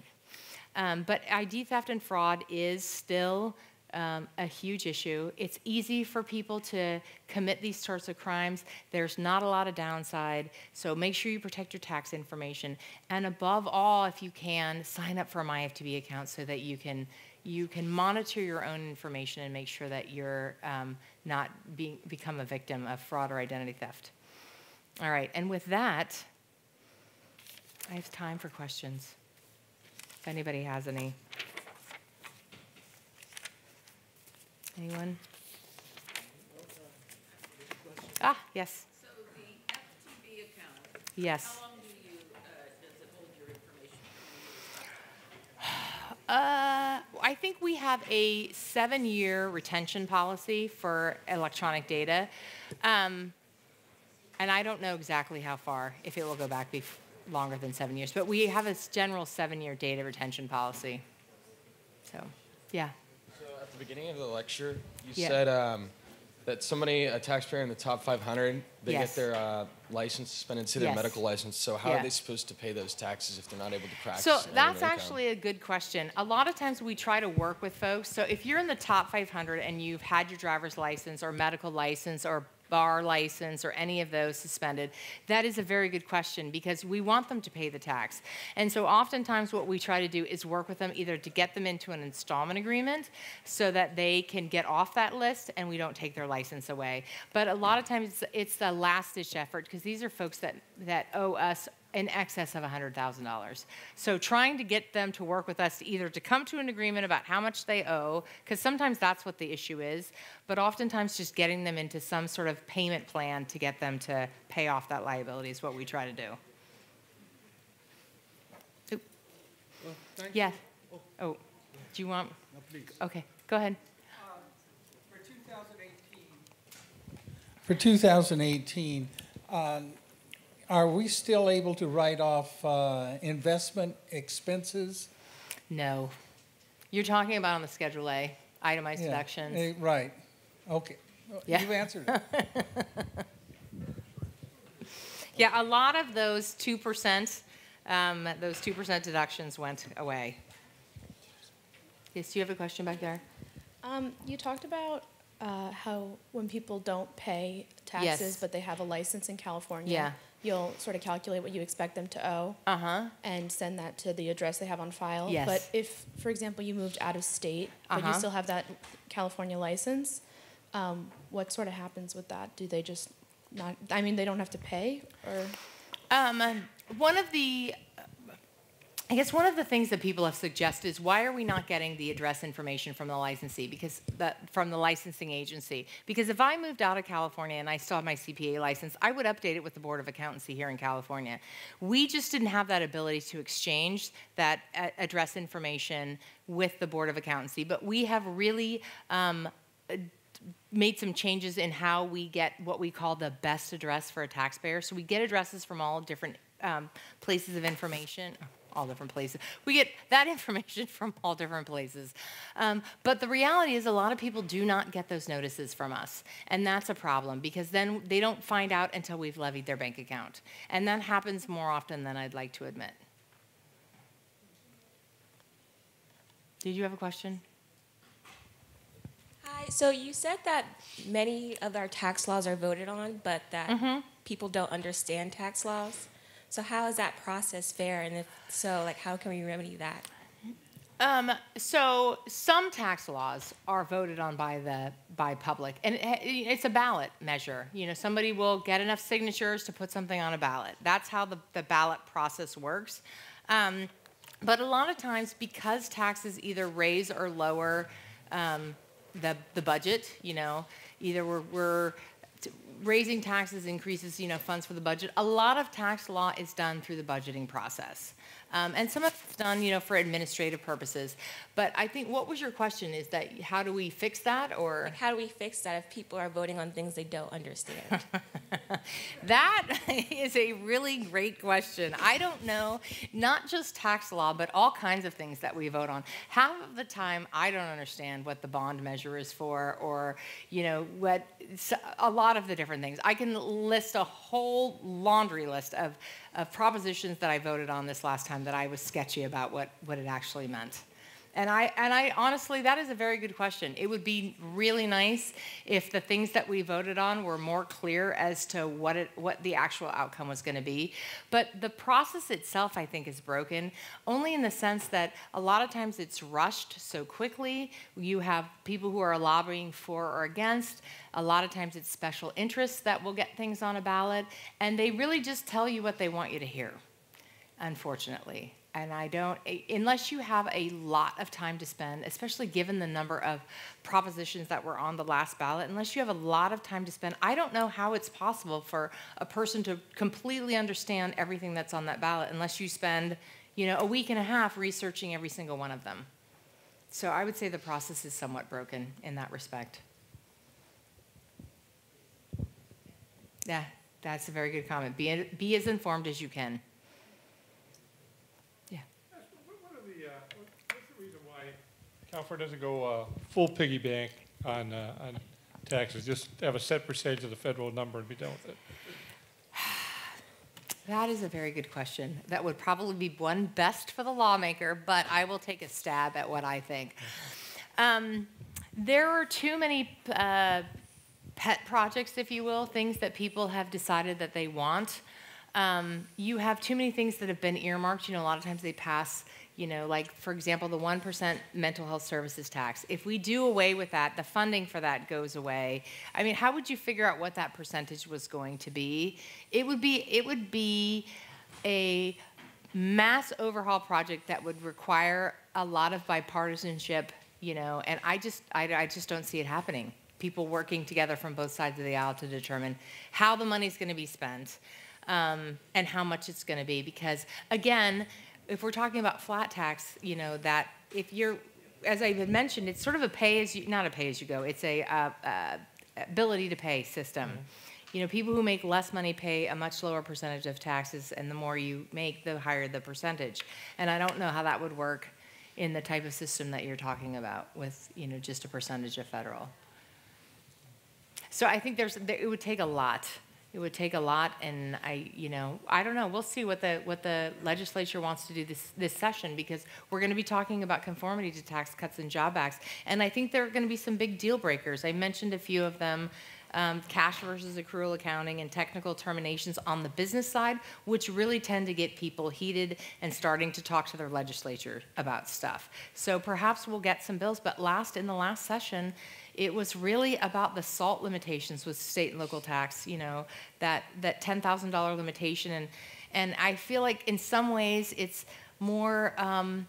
Um, but ID theft and fraud is still um, a huge issue. It's easy for people to commit these sorts of crimes. There's not a lot of downside, so make sure you protect your tax information. And above all, if you can, sign up for a MyFTB account so that you can you can monitor your own information and make sure that you're um, not being become a victim of fraud or identity theft. All right, and with that, I have time for questions if anybody has any. Anyone? Ah, yes. So the FTB account, Yes. how long do you, uh, does it hold your information? Uh, I think we have a seven-year retention policy for electronic data. Um, and I don't know exactly how far, if it will go back longer than seven years, but we have a general seven-year data retention policy. So, yeah. So at the beginning of the lecture, you Yeah. said um, that somebody, a taxpayer in the top 500, they Yes. get their uh, license suspended, say their Yes. medical license. So how Yeah. are they supposed to pay those taxes if they're not able to practice? So that's actually a good question. A lot of times we try to work with folks. So if you're in the top 500 and you've had your driver's license or medical license or bar license or any of those suspended, that is a very good question because we want them to pay the tax. And so oftentimes what we try to do is work with them either to get them into an installment agreement so that they can get off that list and we don't take their license away. But a lot of times it's, the last ditch effort because these are folks that, that owe us in excess of $100,000. So trying to get them to work with us either to come to an agreement about how much they owe, because sometimes that's what the issue is, but oftentimes just getting them into some sort of payment plan to get them to pay off that liability is what we try to do. Oop. Well, thank Yeah. you. Oh, do you want? No, please. Okay, go ahead. For 2018, for 2018, um, are we still able to write off uh, investment expenses? No. You're talking about on the Schedule A, itemized Yeah, deductions. eh, Right, okay. Yeah. You've answered it. Yeah, a lot of those 2%, um, those 2% deductions went away. Yes, do you have a question back there? Um, you talked about uh, how when people don't pay taxes, Yes. but they have a license in California, Yeah. You'll sort of calculate what you expect them to owe Uh huh. and send that to the address they have on file. Yes. But if, for example, you moved out of state, but Uh-huh. you still have that California license, um, what sort of happens with that? Do they just not? I mean, they don't have to pay, or Um, one of the, I guess one of the things that people have suggested is why are we not getting the address information from the licensee because the, from the licensing agency? Because if I moved out of California and I still have my CPA license, I would update it with the Board of Accountancy here in California. We just didn't have that ability to exchange that a- address information with the Board of Accountancy, but we have really. Um, made some changes in how we get what we call the best address for a taxpayer. So we get addresses from all different um, places of information. All different places. We get that information from all different places. Um, but the reality is, a lot of people do not get those notices from us. And that's a problem because then they don't find out until we've levied their bank account. And that happens more often than I'd like to admit. Did you have a question? Hi. So you said that many of our tax laws are voted on, but that Mm-hmm. people don't understand tax laws. So how is that process fair? And if so, like how can we remedy that? Um, so some tax laws are voted on by the by public, and it, it's a ballot measure. You know, somebody will get enough signatures to put something on a ballot. That's how the, the ballot process works. Um, but a lot of times, because taxes either raise or lower um, the the budget, you know, either we're, we're raising taxes increases you know funds for the budget. A lot of tax law is done through the budgeting process. Um, and some of it's done, you know, for administrative purposes. But I think, what was your question? Is that how do we fix that or? Like, how do we fix that if people are voting on things they don't understand? That is a really great question. I don't know, not just tax law, but all kinds of things that we vote on. Half of the time, I don't understand what the bond measure is for, or, you know, what, a lot of the different things. I can list a whole laundry list of, of propositions that I voted on this last time that I was sketchy about what, what it actually meant. And I, and I honestly, that is a very good question. It would be really nice if the things that we voted on were more clear as to what, it, what the actual outcome was going to be. But the process itself, I think, is broken only in the sense that a lot of times it's rushed so quickly. You have people who are lobbying for or against. A lot of times it's special interests that will get things on a ballot. And they really just tell you what they want you to hear, unfortunately and I don't, unless you have a lot of time to spend, especially given the number of propositions that were on the last ballot, unless you have a lot of time to spend, I don't know how it's possible for a person to completely understand everything that's on that ballot unless you spend, you know, a week and a half researching every single one of them. So I would say the process is somewhat broken in that respect. Yeah, that's a very good comment. Be, be as informed as you can. California doesn't go uh, full piggy bank on, uh, on taxes, just have a set percentage of the federal number and be done with it? That is a very good question. That would probably be one best for the lawmaker, but I will take a stab at what I think. Um, there are too many uh, pet projects, if you will, things that people have decided that they want. Um, you have too many things that have been earmarked. You know, a lot of times they pass you know, like for example, the 1% mental health services tax. If we do away with that, the funding for that goes away. I mean, how would you figure out what that percentage was going to be? It would be it would be a mass overhaul project that would require a lot of bipartisanship, you know, and I just I, I just don't see it happening. People working together from both sides of the aisle to determine how the money's going to be spent um, and how much it's going to be. Because again, if we're talking about flat tax, you know, that if you're, as I had mentioned, it's sort of a pay as you, not a pay as you go, it's a uh, uh, ability to pay system. Mm-hmm. You know, people who make less money pay a much lower percentage of taxes, and the more you make, the higher the percentage. And I don't know how that would work in the type of system that you're talking about with, you know, just a percentage of federal. So I think there's, it would take a lot it would take a lot, and I, you know, I don't know. We'll see what the what the legislature wants to do this this session because we're going to be talking about conformity to Tax Cuts and Job Acts, and I think there are going to be some big deal breakers. I mentioned a few of them. Um, cash versus accrual accounting and technical terminations on the business side, which really tend to get people heated and starting to talk to their legislature about stuff. So perhaps we'll get some bills. But last in the last session, it was really about the SALT limitations with state and local tax, you know, that, that $10,000 limitation. And, and I feel like in some ways it's more, um,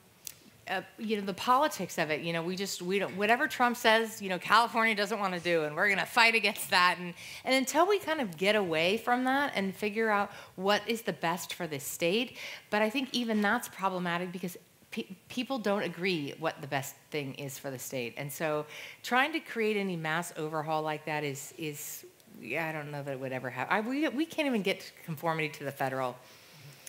uh, you know, the politics of it. You know, we just, we don't, whatever Trump says, you know, California doesn't want to do, and we're going to fight against that. And, and until we kind of get away from that and figure out what is the best for the state, but I think even that's problematic because pe people don't agree what the best thing is for the state. And so trying to create any mass overhaul like that is, is yeah, I don't know that it would ever happen. I, we, we can't even get conformity to the federal.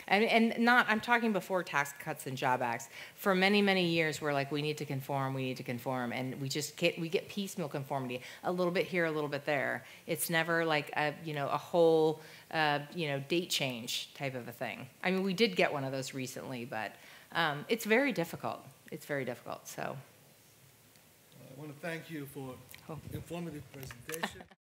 And, and not, I'm talking before Tax Cuts and Job Acts. For many, many years, we're like, we need to conform, we need to conform, and we just get, we get piecemeal conformity, a little bit here, a little bit there. It's never like a, you know, a whole, uh, you know, date change type of a thing. I mean, we did get one of those recently, but um, it's very difficult. It's very difficult. So. I want to thank you for informative presentation.